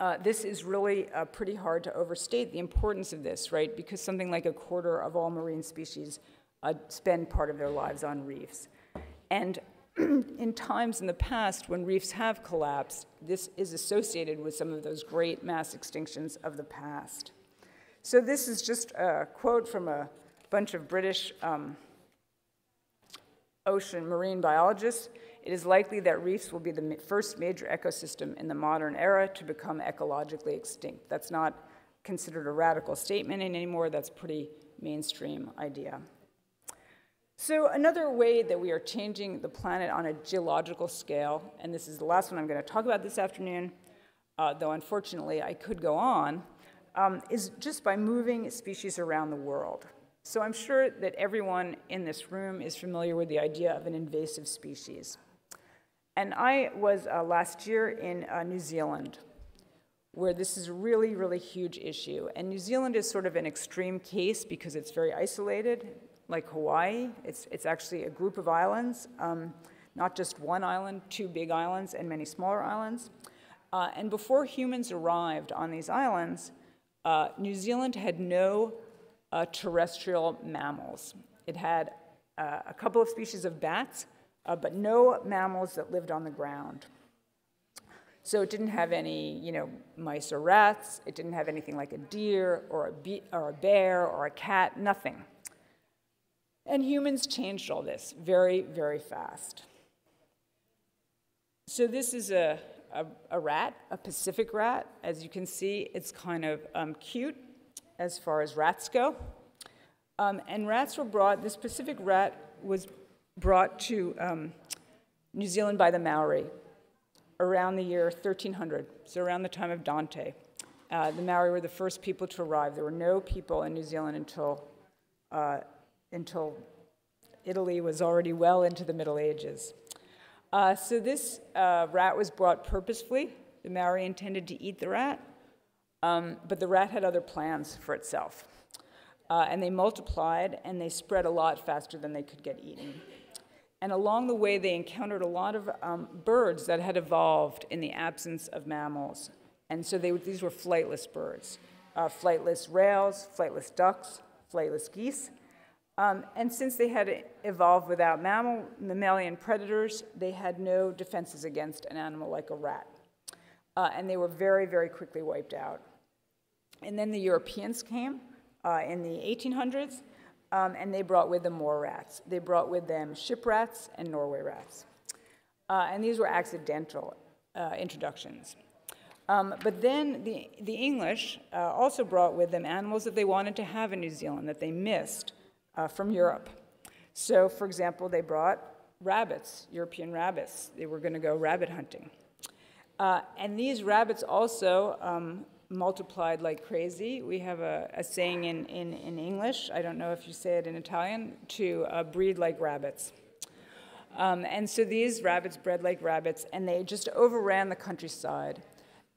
Uh, this is really uh, pretty hard to overstate the importance of this, right? Because something like a quarter of all marine species uh, spend part of their lives on reefs. And [clears throat] in times in the past when reefs have collapsed, this is associated with some of those great mass extinctions of the past. So this is just a quote from a bunch of British um, ocean marine biologists. It is likely that reefs will be the first major ecosystem in the modern era to become ecologically extinct. That's not considered a radical statement anymore, that's pretty mainstream idea. So another way that we are changing the planet on a geological scale, and this is the last one I'm going to talk about this afternoon, uh, though unfortunately I could go on, um, is just by moving species around the world. So I'm sure that everyone in this room is familiar with the idea of an invasive species. And I was uh, last year in uh, New Zealand, where this is a really, really huge issue. And New Zealand is sort of an extreme case because it's very isolated like Hawaii. It's, it's actually a group of islands, um, not just one island, two big islands, and many smaller islands. Uh, and before humans arrived on these islands, uh, New Zealand had no uh, terrestrial mammals. It had uh, a couple of species of bats, uh, but no mammals that lived on the ground. So it didn't have any, you know, mice or rats. It didn't have anything like a deer or a, or a bear or a cat, nothing. And humans changed all this very, very fast. So this is a, a, a rat, a Pacific rat. As you can see, it's kind of um, cute as far as rats go. Um, and rats were brought, this Pacific rat was brought to um, New Zealand by the Maori around the year 1300, so around the time of Dante. Uh, the Maori were the first people to arrive. There were no people in New Zealand until uh, until Italy was already well into the Middle Ages. Uh, so this uh, rat was brought purposefully. The Maori intended to eat the rat, um, but the rat had other plans for itself. Uh, and they multiplied and they spread a lot faster than they could get eaten. And along the way, they encountered a lot of um, birds that had evolved in the absence of mammals. And so they, these were flightless birds uh, flightless rails, flightless ducks, flightless geese. Um, and since they had evolved without mammal, mammalian predators, they had no defenses against an animal like a rat. Uh, and they were very, very quickly wiped out. And then the Europeans came uh, in the 1800s, um, and they brought with them more rats. They brought with them ship rats and Norway rats. Uh, and these were accidental uh, introductions. Um, but then the, the English uh, also brought with them animals that they wanted to have in New Zealand that they missed uh, from Europe. So, for example, they brought rabbits, European rabbits. They were going to go rabbit hunting. Uh, and these rabbits also um, multiplied like crazy. We have a, a saying in, in, in, English, I don't know if you say it in Italian, to uh, breed like rabbits. Um, and so these rabbits bred like rabbits, and they just overran the countryside.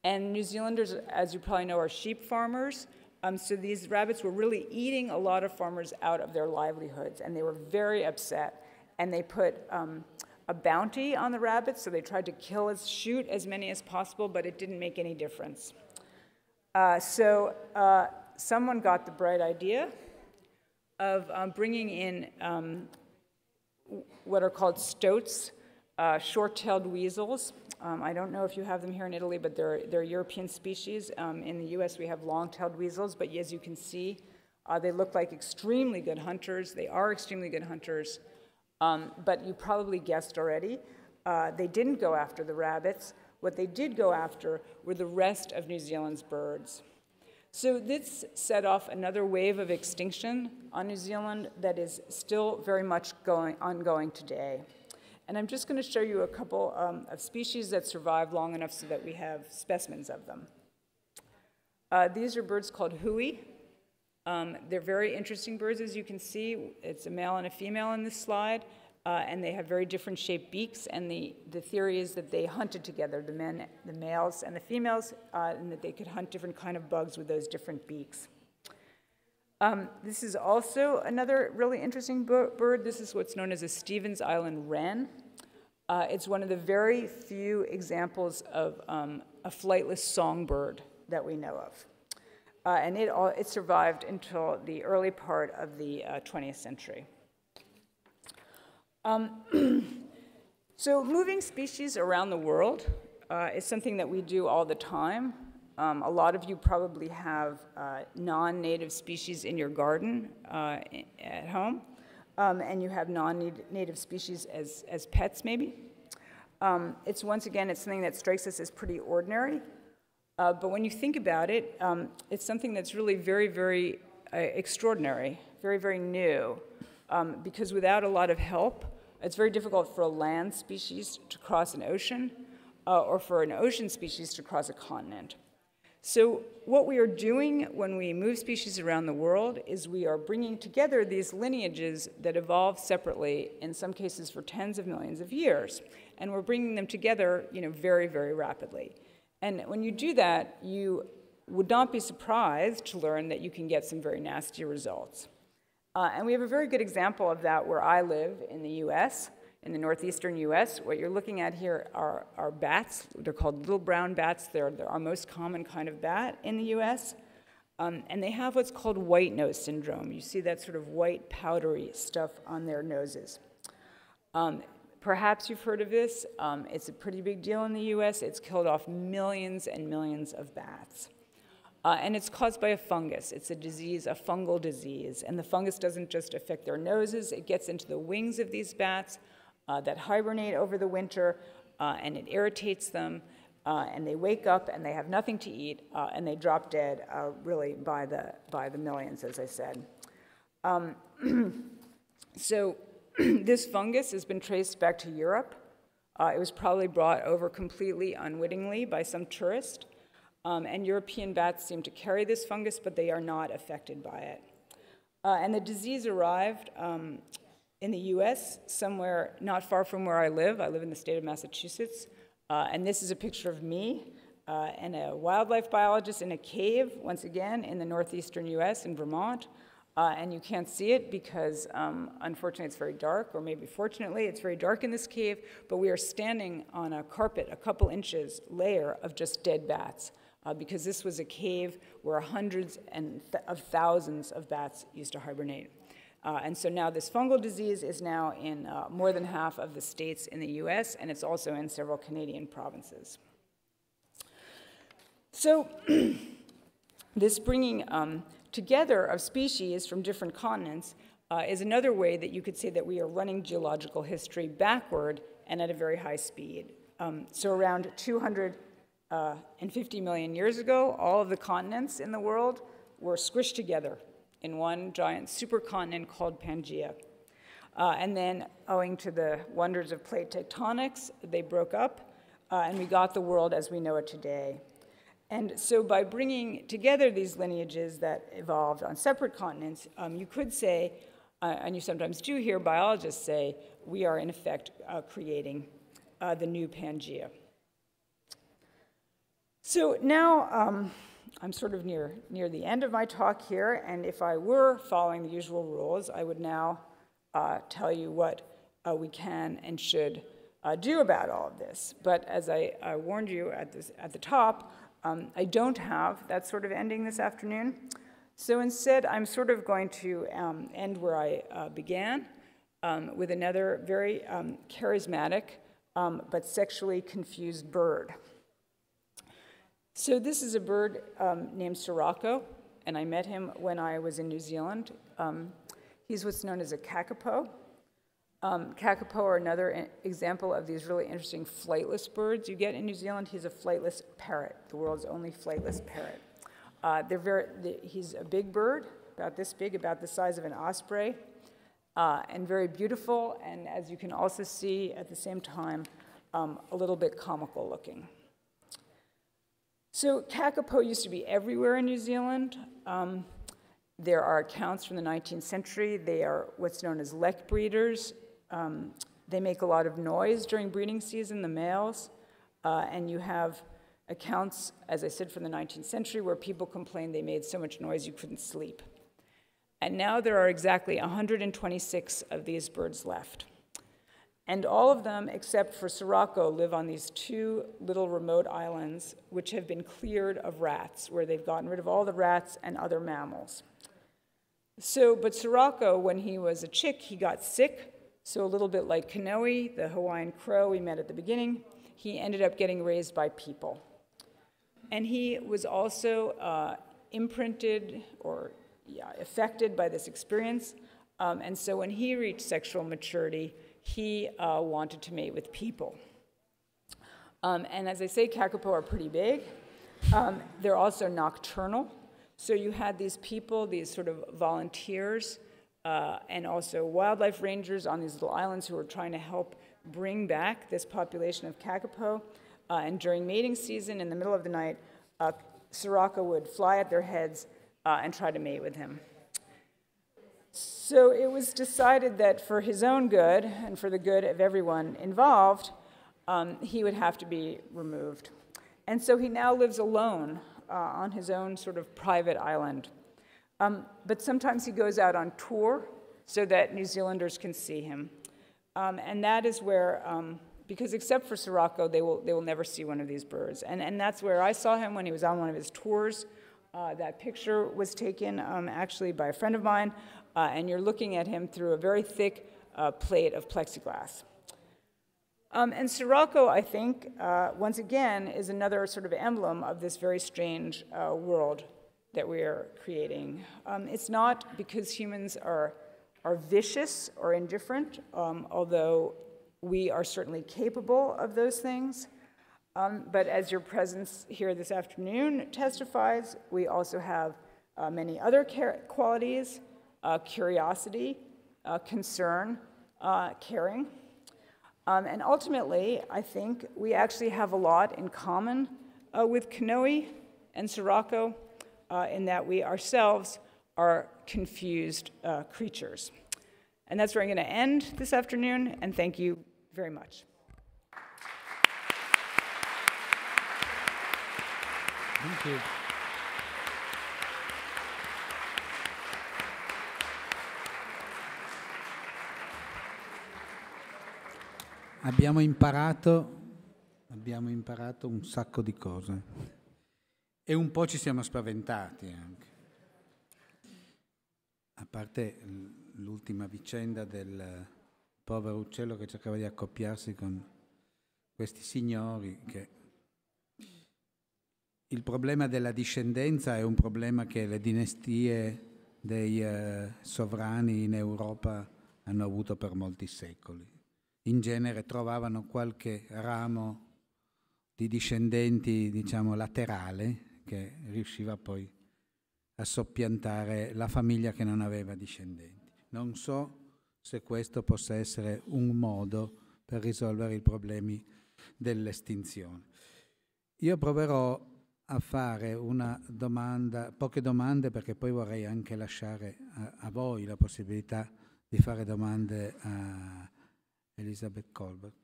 And New Zealanders, as you probably know, are sheep farmers. Um, so these rabbits were really eating a lot of farmers out of their livelihoods, and they were very upset. And they put um, a bounty on the rabbits, so they tried to kill as shoot as many as possible, but it didn't make any difference. Uh, so uh, someone got the bright idea of um, bringing in um, what are called stoats, uh, short-tailed weasels, um, I don't know if you have them here in Italy, but they're, they're European species. Um, in the US, we have long-tailed weasels, but as you can see, uh, they look like extremely good hunters. They are extremely good hunters. Um, but you probably guessed already, uh, they didn't go after the rabbits. What they did go after were the rest of New Zealand's birds. So this set off another wave of extinction on New Zealand that is still very much going, ongoing today. And I'm just going to show you a couple um, of species that survived long enough so that we have specimens of them. Uh, these are birds called huia. Um, they're very interesting birds, as you can see. It's a male and a female in this slide, uh, and they have very different shaped beaks. And the, the theory is that they hunted together, the men, the males, and the females, uh, and that they could hunt different kind of bugs with those different beaks. Um, this is also another really interesting bird. This is what's known as a Stephens Island wren. Uh, it's one of the very few examples of um, a flightless songbird that we know of. Uh, and it, all, it survived until the early part of the uh, 20th century. Um, [clears throat] so moving species around the world uh, is something that we do all the time. Um, a lot of you probably have uh, non-native species in your garden uh, at home, um, and you have non-native species as, as pets maybe. Um, it's once again, it's something that strikes us as pretty ordinary, uh, but when you think about it, um, it's something that's really very, very uh, extraordinary, very, very new, um, because without a lot of help, it's very difficult for a land species to cross an ocean, uh, or for an ocean species to cross a continent. So what we are doing when we move species around the world is we are bringing together these lineages that evolved separately, in some cases for tens of millions of years, and we're bringing them together, you know, very, very rapidly. And when you do that, you would not be surprised to learn that you can get some very nasty results. Uh, and we have a very good example of that where I live in the US in the northeastern US. What you're looking at here are, are bats. They're called little brown bats. They're, they're our most common kind of bat in the US. Um, and they have what's called white nose syndrome. You see that sort of white powdery stuff on their noses. Um, perhaps you've heard of this. Um, it's a pretty big deal in the US. It's killed off millions and millions of bats. Uh, and it's caused by a fungus. It's a disease, a fungal disease. And the fungus doesn't just affect their noses, it gets into the wings of these bats, uh, that hibernate over the winter, uh, and it irritates them, uh, and they wake up and they have nothing to eat, uh, and they drop dead, uh, really by the by the millions, as I said. Um, [clears throat] so [clears throat] this fungus has been traced back to Europe. It was probably brought over completely unwittingly by some tourist. Um, and European bats seem to carry this fungus, but they are not affected by it. Uh, and the disease arrived um, in the US, somewhere not far from where I live. I live in the state of Massachusetts. Uh, and this is a picture of me uh, and a wildlife biologist in a cave, once again, in the northeastern US in Vermont. Uh, and you can't see it because, um, unfortunately, it's very dark, or maybe fortunately, it's very dark in this cave. But we are standing on a carpet, a couple inches layer of just dead bats, uh, because this was a cave where hundreds and th of thousands of bats used to hibernate. Uh, and so now this fungal disease is now in uh, more than half of the states in the US, and it's also in several Canadian provinces. So [clears throat] this bringing um, together of species from different continents uh, is another way that you could say that we are running geological history backward and at a very high speed. Um, so around 200 uh, and 50 million years ago, all of the continents in the world were squished together in one giant supercontinent called Pangaea. Uh, and then, owing to the wonders of plate tectonics, they broke up, uh, and we got the world as we know it today. And so, by bringing together these lineages that evolved on separate continents, um, you could say, uh, and you sometimes do hear biologists say, we are in effect uh, creating uh, the new Pangaea. So now um, I'm sort of near, near the end of my talk here, and if I were following the usual rules, I would now uh, tell you what uh, we can and should uh, do about all of this. But as I, I warned you at, this, at the top, um, I don't have that sort of ending this afternoon. So instead, I'm sort of going to um, end where I uh, began um, with another very um, charismatic um, but sexually confused bird. So this is a bird um, named Sirocco, and I met him when I was in New Zealand. he's what's known as a kakapo. Um, kakapo are another example of these really interesting flightless birds you get in New Zealand. He's a flightless parrot, the world's only flightless parrot. Uh, they're very, they, he's a big bird, about this big, about the size of an osprey, uh, and very beautiful, and as you can also see at the same time, um, a little bit comical looking. So kakapo used to be everywhere in New Zealand. Um, there are accounts from the 19th century. They are what's known as lek breeders. Um, they make a lot of noise during breeding season, the males, uh, and you have accounts, as I said, from the 19th century where people complained they made so much noise you couldn't sleep. And now there are exactly 126 of these birds left. And all of them, except for Sirocco, live on these two little remote islands, which have been cleared of rats, where they've gotten rid of all the rats and other mammals. So, but Sirocco, when he was a chick, he got sick so, a little bit like Kinohi, the Hawaiian crow we met at the beginning, he ended up getting raised by people. And he was also uh, imprinted or yeah, affected by this experience. Um, and so, when he reached sexual maturity, he uh, wanted to mate with people. Um, and as I say, kakapo are pretty big. Um, they're also nocturnal. So you had these people, these sort of volunteers uh, and also wildlife rangers on these little islands who were trying to help bring back this population of kakapo. Uh, and during mating season, in the middle of the night, uh, Sirocco would fly at their heads uh, and try to mate with him. So it was decided that for his own good and for the good of everyone involved, um, he would have to be removed. And so he now lives alone uh, on his own sort of private island. Um, but sometimes he goes out on tour so that New Zealanders can see him. Um, and that is where, um, because except for Sirocco, they will, they will never see one of these birds. And, and that's where I saw him when he was on one of his tours. Uh, that picture was taken um, actually by a friend of mine, uh, and you're looking at him through a very thick uh, plate of plexiglass. Um, and Sirocco, I think, uh, once again, is another sort of emblem of this very strange uh, world that we are creating. Um, it's not because humans are, are vicious or indifferent, um, although we are certainly capable of those things. Um, but as your presence here this afternoon testifies, we also have uh, many other qualities uh, curiosity, uh, concern, uh, caring. Um, and ultimately, I think we actually have a lot in common uh, with Kinohi and Sirocco uh, in that we ourselves are confused creatures. And that's where I'm going to end this afternoon, and thank you very much. Thank you. Abbiamo imparato, abbiamo imparato un sacco di cose. E un po' ci siamo spaventati anche. A parte l'ultima vicenda del povero uccello che cercava di accoppiarsi con questi signori che il problema della discendenza è un problema che le dinastie dei eh, sovrani in Europa hanno avuto per molti secoli. In genere trovavano qualche ramo di discendenti, diciamo, laterale, che riusciva poi a soppiantare la famiglia che non aveva discendenti. Non so se questo possa essere un modo per risolvere i problemi dell'estinzione. Io proverò a fare una domanda, poche domande perché poi vorrei anche lasciare a, a voi la possibilità di fare domande a Elisabeth Colbert.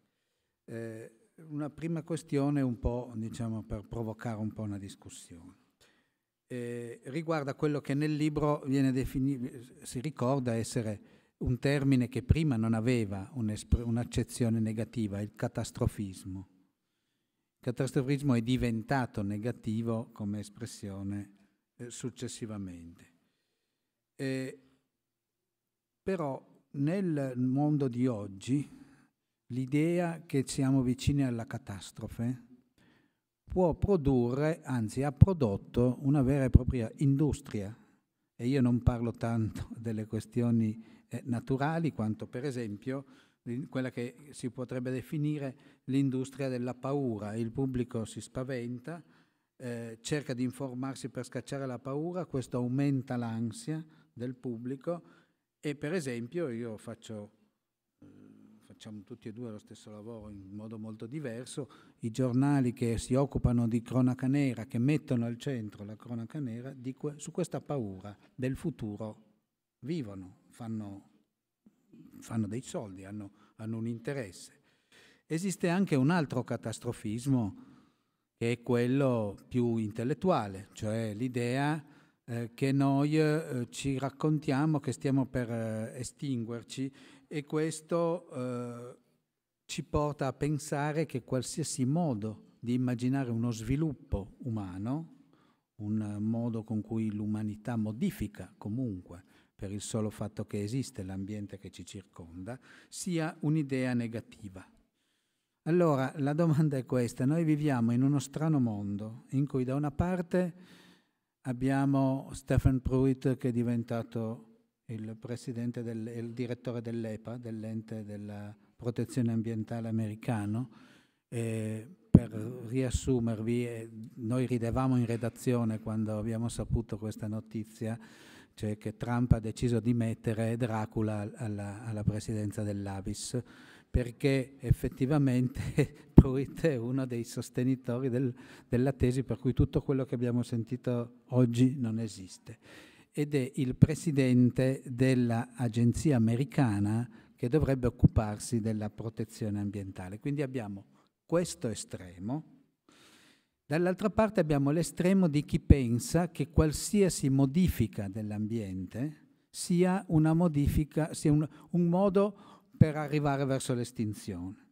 Eh, una prima questione un po', diciamo, per provocare un po' una discussione. Eh, riguarda quello che nel libro si ricorda essere un termine che prima non aveva un'accezione negativa, il catastrofismo. Il catastrofismo è diventato negativo come espressione eh, successivamente. Eh, però nel mondo di oggi l'idea che siamo vicini alla catastrofe può produrre, anzi ha prodotto una vera e propria industria. E io non parlo tanto [laughs] delle questioni eh, naturali quanto per esempio quella che si potrebbe definire l'industria della paura. Il pubblico si spaventa, eh, cerca di informarsi per scacciare la paura, questo aumenta l'ansia del pubblico e per esempio io faccio facciamo tutti e due lo stesso lavoro in modo molto diverso, i giornali che si occupano di cronaca nera, che mettono al centro la cronaca nera, que- su questa paura del futuro vivono, fanno, fanno dei soldi, hanno, hanno un interesse. Esiste anche un altro catastrofismo che è quello più intellettuale, cioè l'idea eh, che noi eh, ci raccontiamo che stiamo per eh, estinguerci e questo eh, ci porta a pensare che qualsiasi modo di immaginare uno sviluppo umano, un modo con cui l'umanità modifica comunque per il solo fatto che esiste l'ambiente che ci circonda, sia un'idea negativa. Allora la domanda è questa, noi viviamo in uno strano mondo in cui da una parte abbiamo Stephen Pruitt che è diventato il, presidente del, il direttore dell'EPA, dell'ente della protezione ambientale americano. Eh, per riassumervi, eh, noi ridevamo in redazione quando abbiamo saputo questa notizia, cioè che Trump ha deciso di mettere Dracula alla, alla presidenza dell'Avis, perché effettivamente [laughs] Pruitt è uno dei sostenitori del, della tesi per cui tutto quello che abbiamo sentito oggi non esiste ed è il presidente dell'agenzia americana che dovrebbe occuparsi della protezione ambientale. Quindi abbiamo questo estremo. Dall'altra parte abbiamo l'estremo di chi pensa che qualsiasi modifica dell'ambiente sia, modifica, sia un, un modo per arrivare verso l'estinzione.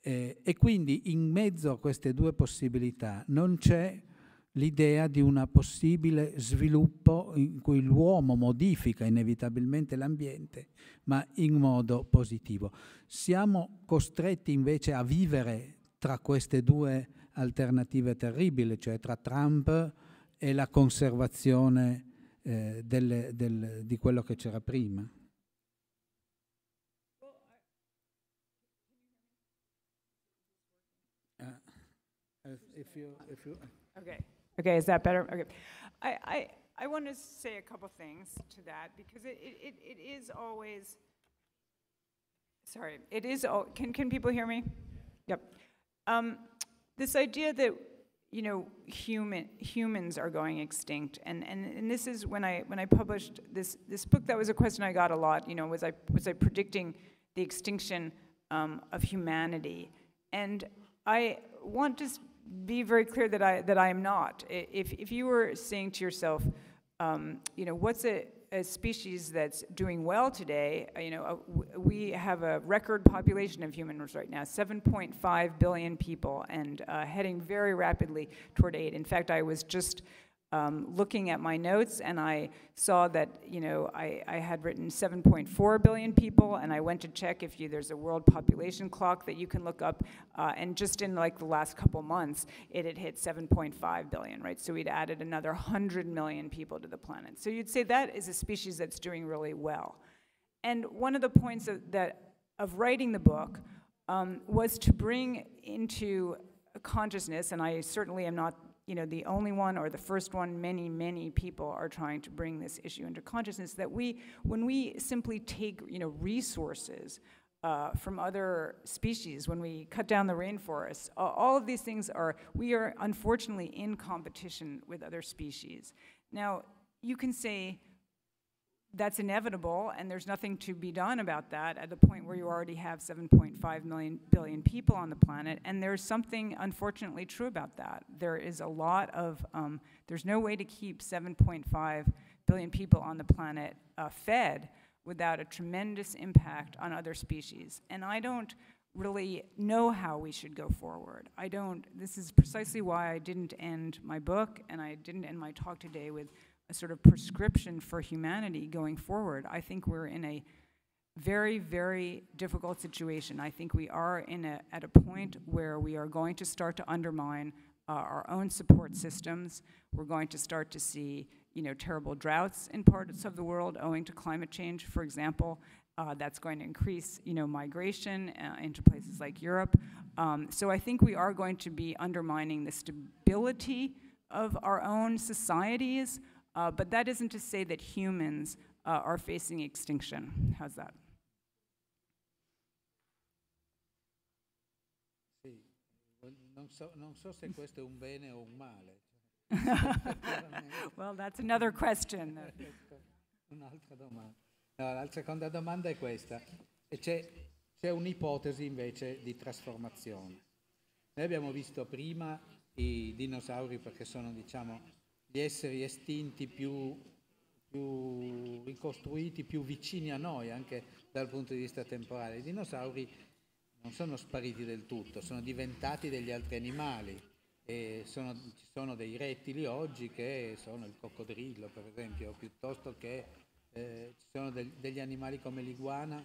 Eh, e quindi in mezzo a queste due possibilità non c'è l'idea di un possibile sviluppo in cui l'uomo modifica inevitabilmente l'ambiente, ma in modo positivo. Siamo costretti invece a vivere tra queste due alternative terribili, cioè tra Trump e la conservazione eh, del, del, di quello che c'era prima. Uh, if you, if you, okay. Okay, is that better? Okay. I, I, I want to say a couple things to that because it, it, it is always, sorry, it is, can, can people hear me? Yep. Um, this idea that, you know, human, humans are going extinct, and, and, and this is when I, when I published this, this book, that was a question I got a lot, you know, was I, was I predicting the extinction um, of humanity? And I want to be very clear that I, that I am not. If, if you were saying to yourself, um, you know, what's a, a, species that's doing well today, uh, you know, uh, we have a record population of humans right now, 7.5 billion people, and uh, heading very rapidly toward 8. In fact, I was just um, looking at my notes and I saw that, you know, I, I had written 7.4 billion people and I went to check if you, there's a world population clock that you can look up uh, and just in like the last couple months, it had hit 7.5 billion, right? So we'd added another 100 million people to the planet. So you'd say that is a species that's doing really well. And one of the points of, that, of writing the book um, was to bring into consciousness, and I certainly am not you know, the only one or the first one, many, many people are trying to bring this issue into consciousness, that we, when we simply take, you know, resources uh, from other species, when we cut down the rainforests, uh, all of these things are, we are unfortunately in competition with other species. Now, you can say, that's inevitable, and there's nothing to be done about that at the point where you already have 7.5 million billion people on the planet. And there's something unfortunately true about that. There is a lot of, um, there's no way to keep 7.5 billion people on the planet uh, fed without a tremendous impact on other species. And I don't really know how we should go forward. I don't, this is precisely why I didn't end my book and I didn't end my talk today with a sort of prescription for humanity going forward. I think we're in a very, very difficult situation. I think we are in a, at a point where we are going to start to undermine uh, our own support systems. We're going to start to see, you know, terrible droughts in parts of the world owing to climate change, for example. Uh, that's going to increase, you know, migration uh, into places like Europe. Um, so I think we are going to be undermining the stability of our own societies, uh, but that isn't to say that humans uh, are facing extinction. How's that? Sì, non so, non so se questo è un bene o un male. [laughs] well, that's another question. [laughs] No, la seconda domanda è questa. C'è un'ipotesi invece di trasformazione. Noi abbiamo visto prima i dinosauri perché sono, diciamo, gli esseri estinti più, più ricostruiti, più vicini a noi, anche dal punto di vista temporale. I dinosauri non sono spariti del tutto, sono diventati degli altri animali. Sono, ci sono dei rettili oggi che sono il coccodrillo, per esempio, piuttosto che eh, ci sono del, degli animali come l'iguana.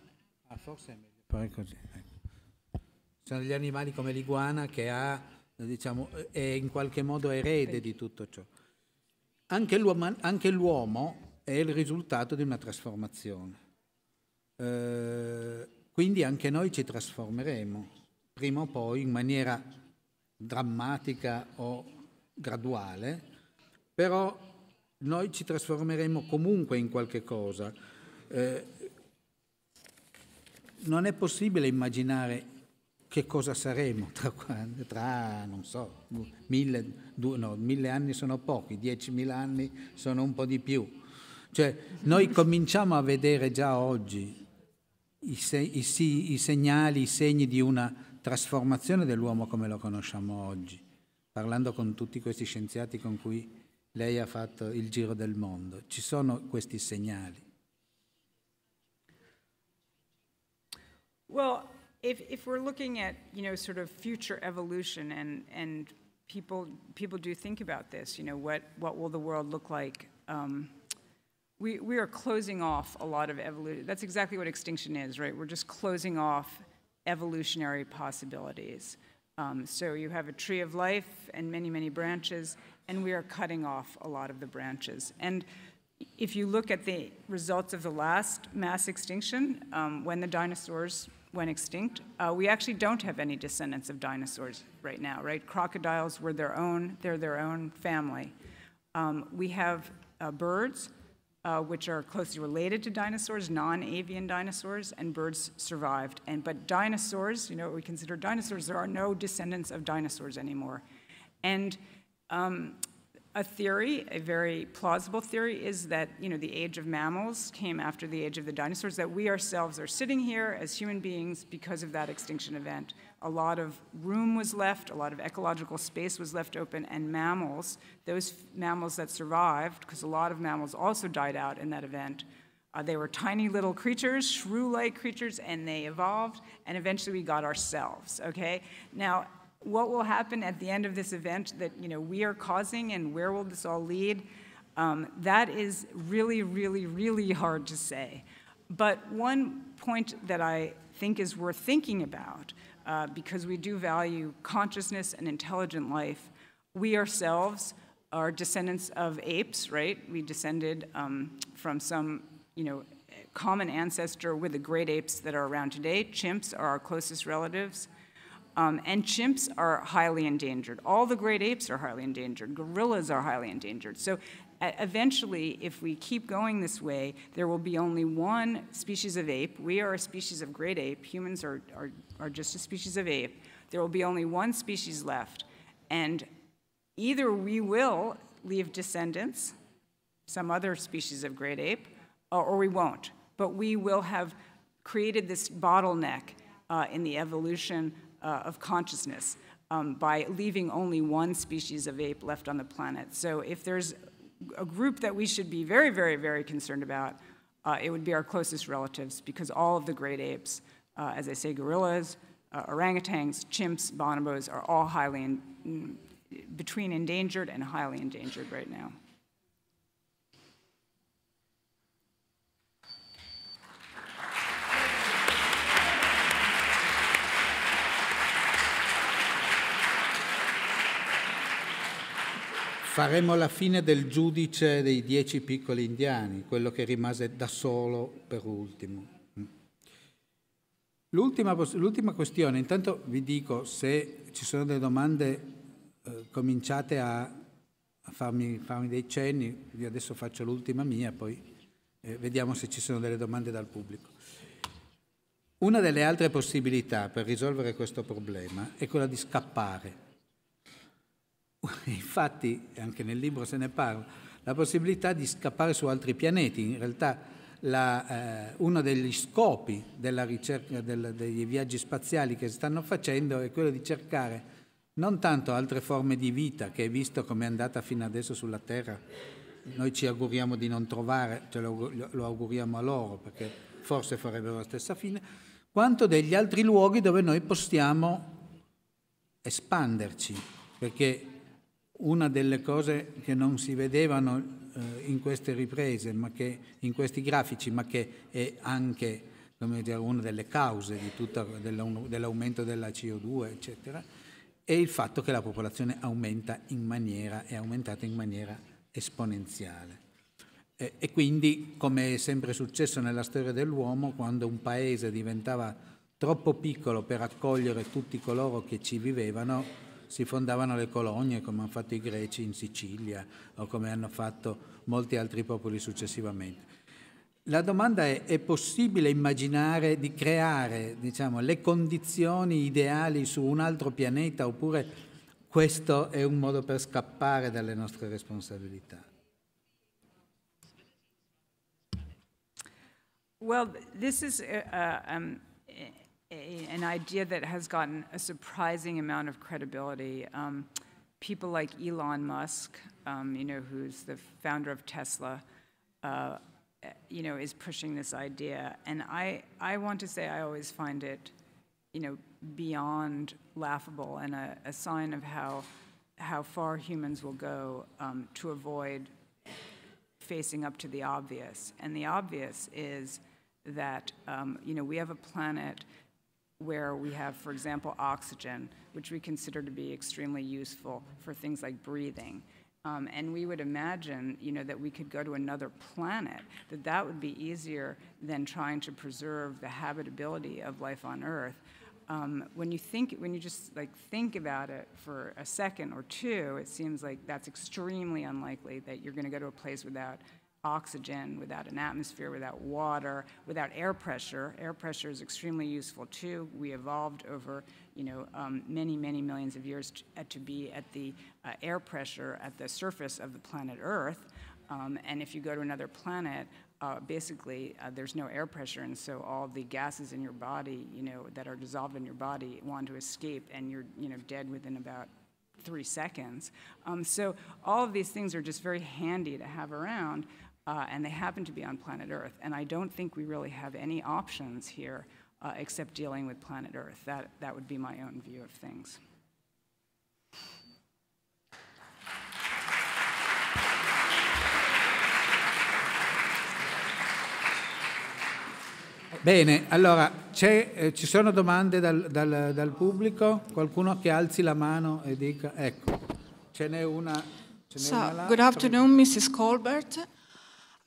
Ah, forse è meglio fare così. Ecco. Ci sono degli animali come l'iguana che ha, diciamo, è in qualche modo erede di tutto ciò. Anche l'uomo, anche l'uomo è il risultato di una trasformazione. Eh, quindi anche noi ci trasformeremo, prima o poi in maniera drammatica o graduale, però noi ci trasformeremo comunque in qualche cosa. Eh, non è possibile immaginare che cosa saremo [laughs] tra, tra non so, mille, due, no, mille anni sono pochi, diecimila anni sono un po' di più. Cioè, noi cominciamo a vedere già oggi i, se, i, i segnali, i segni di una trasformazione dell'uomo come lo conosciamo oggi, parlando con tutti questi scienziati con cui lei ha fatto il giro del mondo. Ci sono questi segnali. Well, if, if we're looking at, you know, sort of future evolution and, and people, people do think about this, you know, what, what will the world look like? Um, we, we are closing off a lot of evolution. That's exactly what extinction is, right? We're just closing off evolutionary possibilities. Um, so you have a tree of life and many, many branches, and we are cutting off a lot of the branches. And if you look at the results of the last mass extinction, um, when the dinosaurs went extinct. Uh, we actually don't have any descendants of dinosaurs right now, right? Crocodiles were their own, they're their own family. Um, we have uh, birds, uh, which are closely related to dinosaurs, non-avian dinosaurs, and birds survived. And, but dinosaurs, you know what we consider dinosaurs, there are no descendants of dinosaurs anymore. And um, a theory, a very plausible theory, is that you know the age of mammals came after the age of the dinosaurs. That we ourselves are sitting here as human beings because of that extinction event. A lot of room was left, a lot of ecological space was left open, and mammals, those mammals that survived, because a lot of mammals also died out in that event. Uh, they were tiny little creatures, shrew-like creatures, and they evolved, and eventually we got ourselves. Okay. Now what will happen at the end of this event that you know we are causing and where will this all lead, um, that is really, really, really hard to say. But one point that I think is worth thinking about, uh, because we do value consciousness and intelligent life, we ourselves are descendants of apes, right? We descended um, from some, you know, common ancestor with the great apes that are around today. Chimps are our closest relatives. Um, and chimps are highly endangered. All the great apes are highly endangered. Gorillas are highly endangered. So eventually, if we keep going this way, there will be only one species of ape. We are a species of great ape. Humans are, are, are just a species of ape. There will be only one species left. And either we will leave descendants, some other species of great ape, or we won't. But we will have created this bottleneck uh, in the evolution uh, of consciousness um, by leaving only one species of ape left on the planet. So if there's a group that we should be very, very, very concerned about, uh, it would be our closest relatives because all of the great apes, uh, as I say, gorillas, uh, orangutans, chimps, bonobos, are all highly in, between endangered and highly endangered right now. Faremo la fine del giudice dei dieci piccoli indiani, quello che rimase da solo per ultimo. L'ultima, l'ultima questione, intanto vi dico se ci sono delle domande, eh, cominciate a, a farmi, farmi, dei cenni, io adesso faccio l'ultima mia, poi eh, vediamo se ci sono delle domande dal pubblico. Una delle altre possibilità per risolvere questo problema è quella di scappare [laughs] Infatti, anche nel libro se ne parla, la possibilità di scappare su altri pianeti. In realtà la, eh, uno degli scopi della ricerca del, dei viaggi spaziali che si stanno facendo è quello di cercare non tanto altre forme di vita che visto come è andata fino adesso sulla Terra, noi ci auguriamo di non trovare, ce lo, lo auguriamo a loro perché forse farebbero la stessa fine, quanto degli altri luoghi dove noi possiamo espanderci, perché una delle cose che non si vedevano eh, in queste riprese, che, in questi grafici, ma che è anche dire, una delle cause tutta, dell'aumento della CO2, eccetera, è il fatto che la popolazione aumenta in maniera, è aumentata in maniera esponenziale. E, e quindi, come è sempre successo nella storia dell'uomo, quando un paese diventava troppo piccolo per accogliere tutti coloro che ci vivevano, si fondavano le colonie come hanno fatto i greci in Sicilia o come hanno fatto molti altri popoli successivamente. La domanda è, è possibile immaginare di creare diciamo, le condizioni ideali su un altro pianeta oppure questo è un modo per scappare dalle nostre responsabilità? Well, this is uh, um, a, an idea that has gotten a surprising amount of credibility. Um, people like Elon Musk, um, you know, who's the founder of Tesla, uh, you know, is pushing this idea. And I, I want to say I always find it, you know, beyond laughable and a, a sign of how, how far humans will go um, to avoid facing up to the obvious. And the obvious is that, um, you know, we have a planet where we have, for example, oxygen, which we consider to be extremely useful for things like breathing. Um, and we would imagine, you know, that we could go to another planet, that that would be easier than trying to preserve the habitability of life on Earth. Um, when you think, when you just like think about it for a second or two, it seems like that's extremely unlikely that you're going to go to a place without oxygen, without an atmosphere, without water, without air pressure. Air pressure is extremely useful too. We evolved over you know, um, many, many millions of years to, uh, to be at the uh, air pressure at the surface of the planet Earth. Um, and if you go to another planet, uh, basically uh, there's no air pressure, and so all the gases in your body, you know, that are dissolved in your body want to escape, and you're, you know, dead within about three seconds. Um, so all of these things are just very handy to have around uh, and they happen to be on planet Earth. And I don't think we really have any options here uh, except dealing with planet Earth. That, that would be my own view of things. Bene, allora eh, ci sono domande dal, dal, dal, pubblico? Qualcuno che alzi la mano e dica, ecco, ce n'è una. Ce n'è so, una good afternoon, Mrs. Kolbert.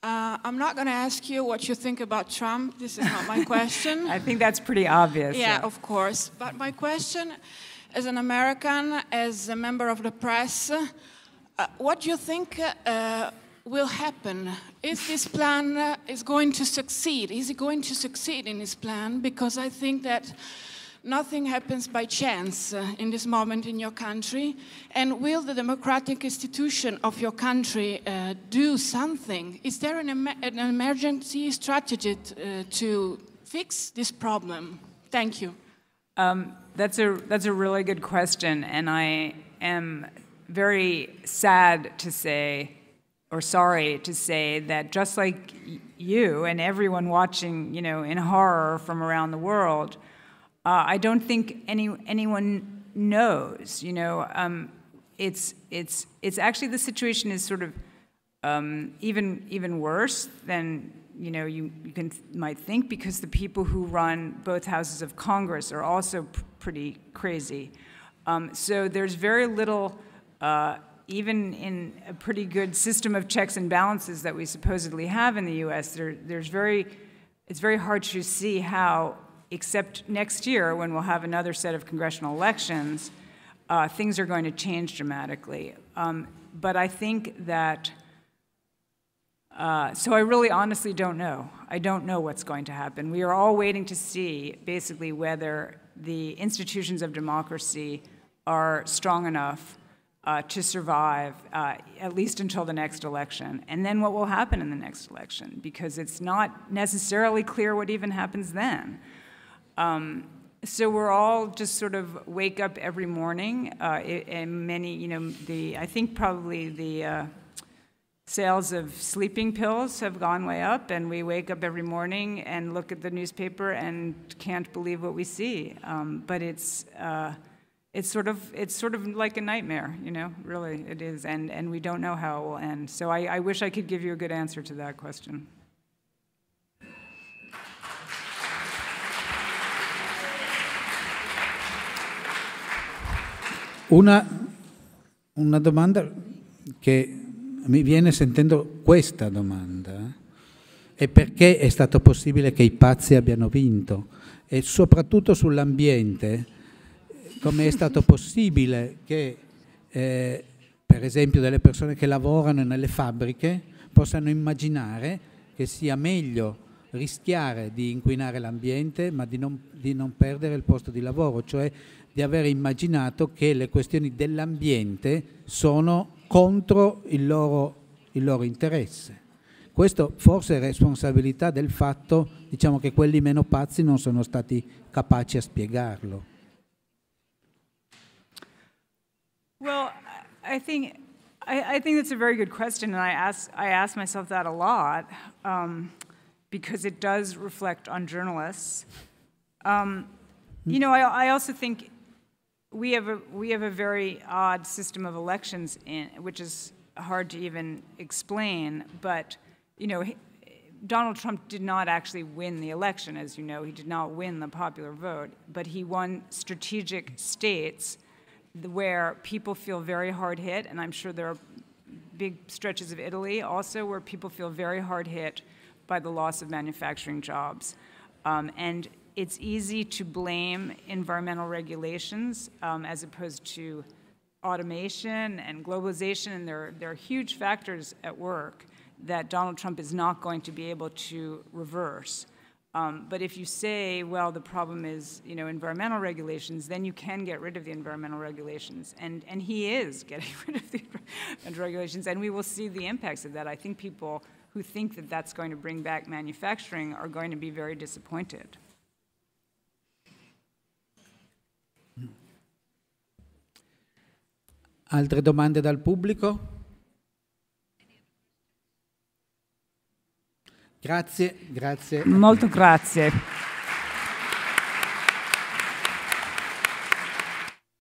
Uh, I'm not going to ask you what you think about Trump. This is not my [laughs] question. I think that's pretty obvious. Yeah, of course. But my question as an American, as a member of the press, uh, what do you think uh, will happen? Is this plan uh, is going to succeed? Is he going to succeed in his plan? Because I think that nothing happens by chance uh, in this moment in your country. And will the democratic institution of your country uh, do something? Is there an, em an emergency strategy uh, to fix this problem? Thank you. Um, that's a that's a really good question, and I am very sad to say, or sorry to say, that just like you and everyone watching, you know, in horror from around the world, uh, I don't think any anyone knows. You know, um, it's it's it's actually the situation is sort of um, even even worse than you know, you, you can, might think because the people who run both houses of Congress are also pretty crazy. Um, so there's very little, uh, even in a pretty good system of checks and balances that we supposedly have in the U.S., there, there's very, it's very hard to see how, except next year when we'll have another set of congressional elections, uh, things are going to change dramatically. Um, but I think that uh, so I really honestly don't know. I don't know what's going to happen. We are all waiting to see basically whether the institutions of democracy are strong enough uh, to survive uh, at least until the next election, and then what will happen in the next election, because it's not necessarily clear what even happens then. Um, so we're all just sort of wake up every morning, uh, and many, you know, the I think probably the uh, Sales of sleeping pills have gone way up, and we wake up every morning and look at the newspaper and can't believe what we see. Um, but it's uh, it's sort of it's sort of like a nightmare, you know. Really, it is, and and we don't know how it will end. So I, I wish I could give you a good answer to that question. Una, una domanda che mi viene sentendo questa domanda. E perché è stato possibile che i pazzi abbiano vinto? E soprattutto sull'ambiente, come è stato [laughs] possibile che, eh, per esempio, delle persone che lavorano nelle fabbriche possano immaginare che sia meglio rischiare di inquinare l'ambiente ma di non, di non perdere il posto di lavoro, cioè di aver immaginato che le questioni dell'ambiente sono contro il loro, il loro interesse. Questo forse è responsabilità del fatto diciamo, che quelli meno pazzi non sono stati capaci a spiegarlo. Well, I think I, I, think that's a very good question, and I ask I ask myself that a lot um, because it does reflect on journalists. Um, you know, I, I also think we have a we have a very odd system of elections in which is hard to even explain but you know he, Donald Trump did not actually win the election as you know. He did not win the popular vote but he won strategic states where people feel very hard hit and I'm sure there are big stretches of Italy also where people feel very hard hit by the loss of manufacturing jobs. Um, and it's easy to blame environmental regulations um, as opposed to automation and globalization, and there, there are huge factors at work that Donald Trump is not going to be able to reverse. Um, but if you say, well, the problem is, you know, environmental regulations, then you can get rid of the environmental regulations. And, and he is [laughs] getting rid of the environmental regulations, and we will see the impacts of that. I think people who think that that's going to bring back manufacturing are going to be very disappointed. Altre domande dal pubblico? Grazie, grazie. Molto grazie.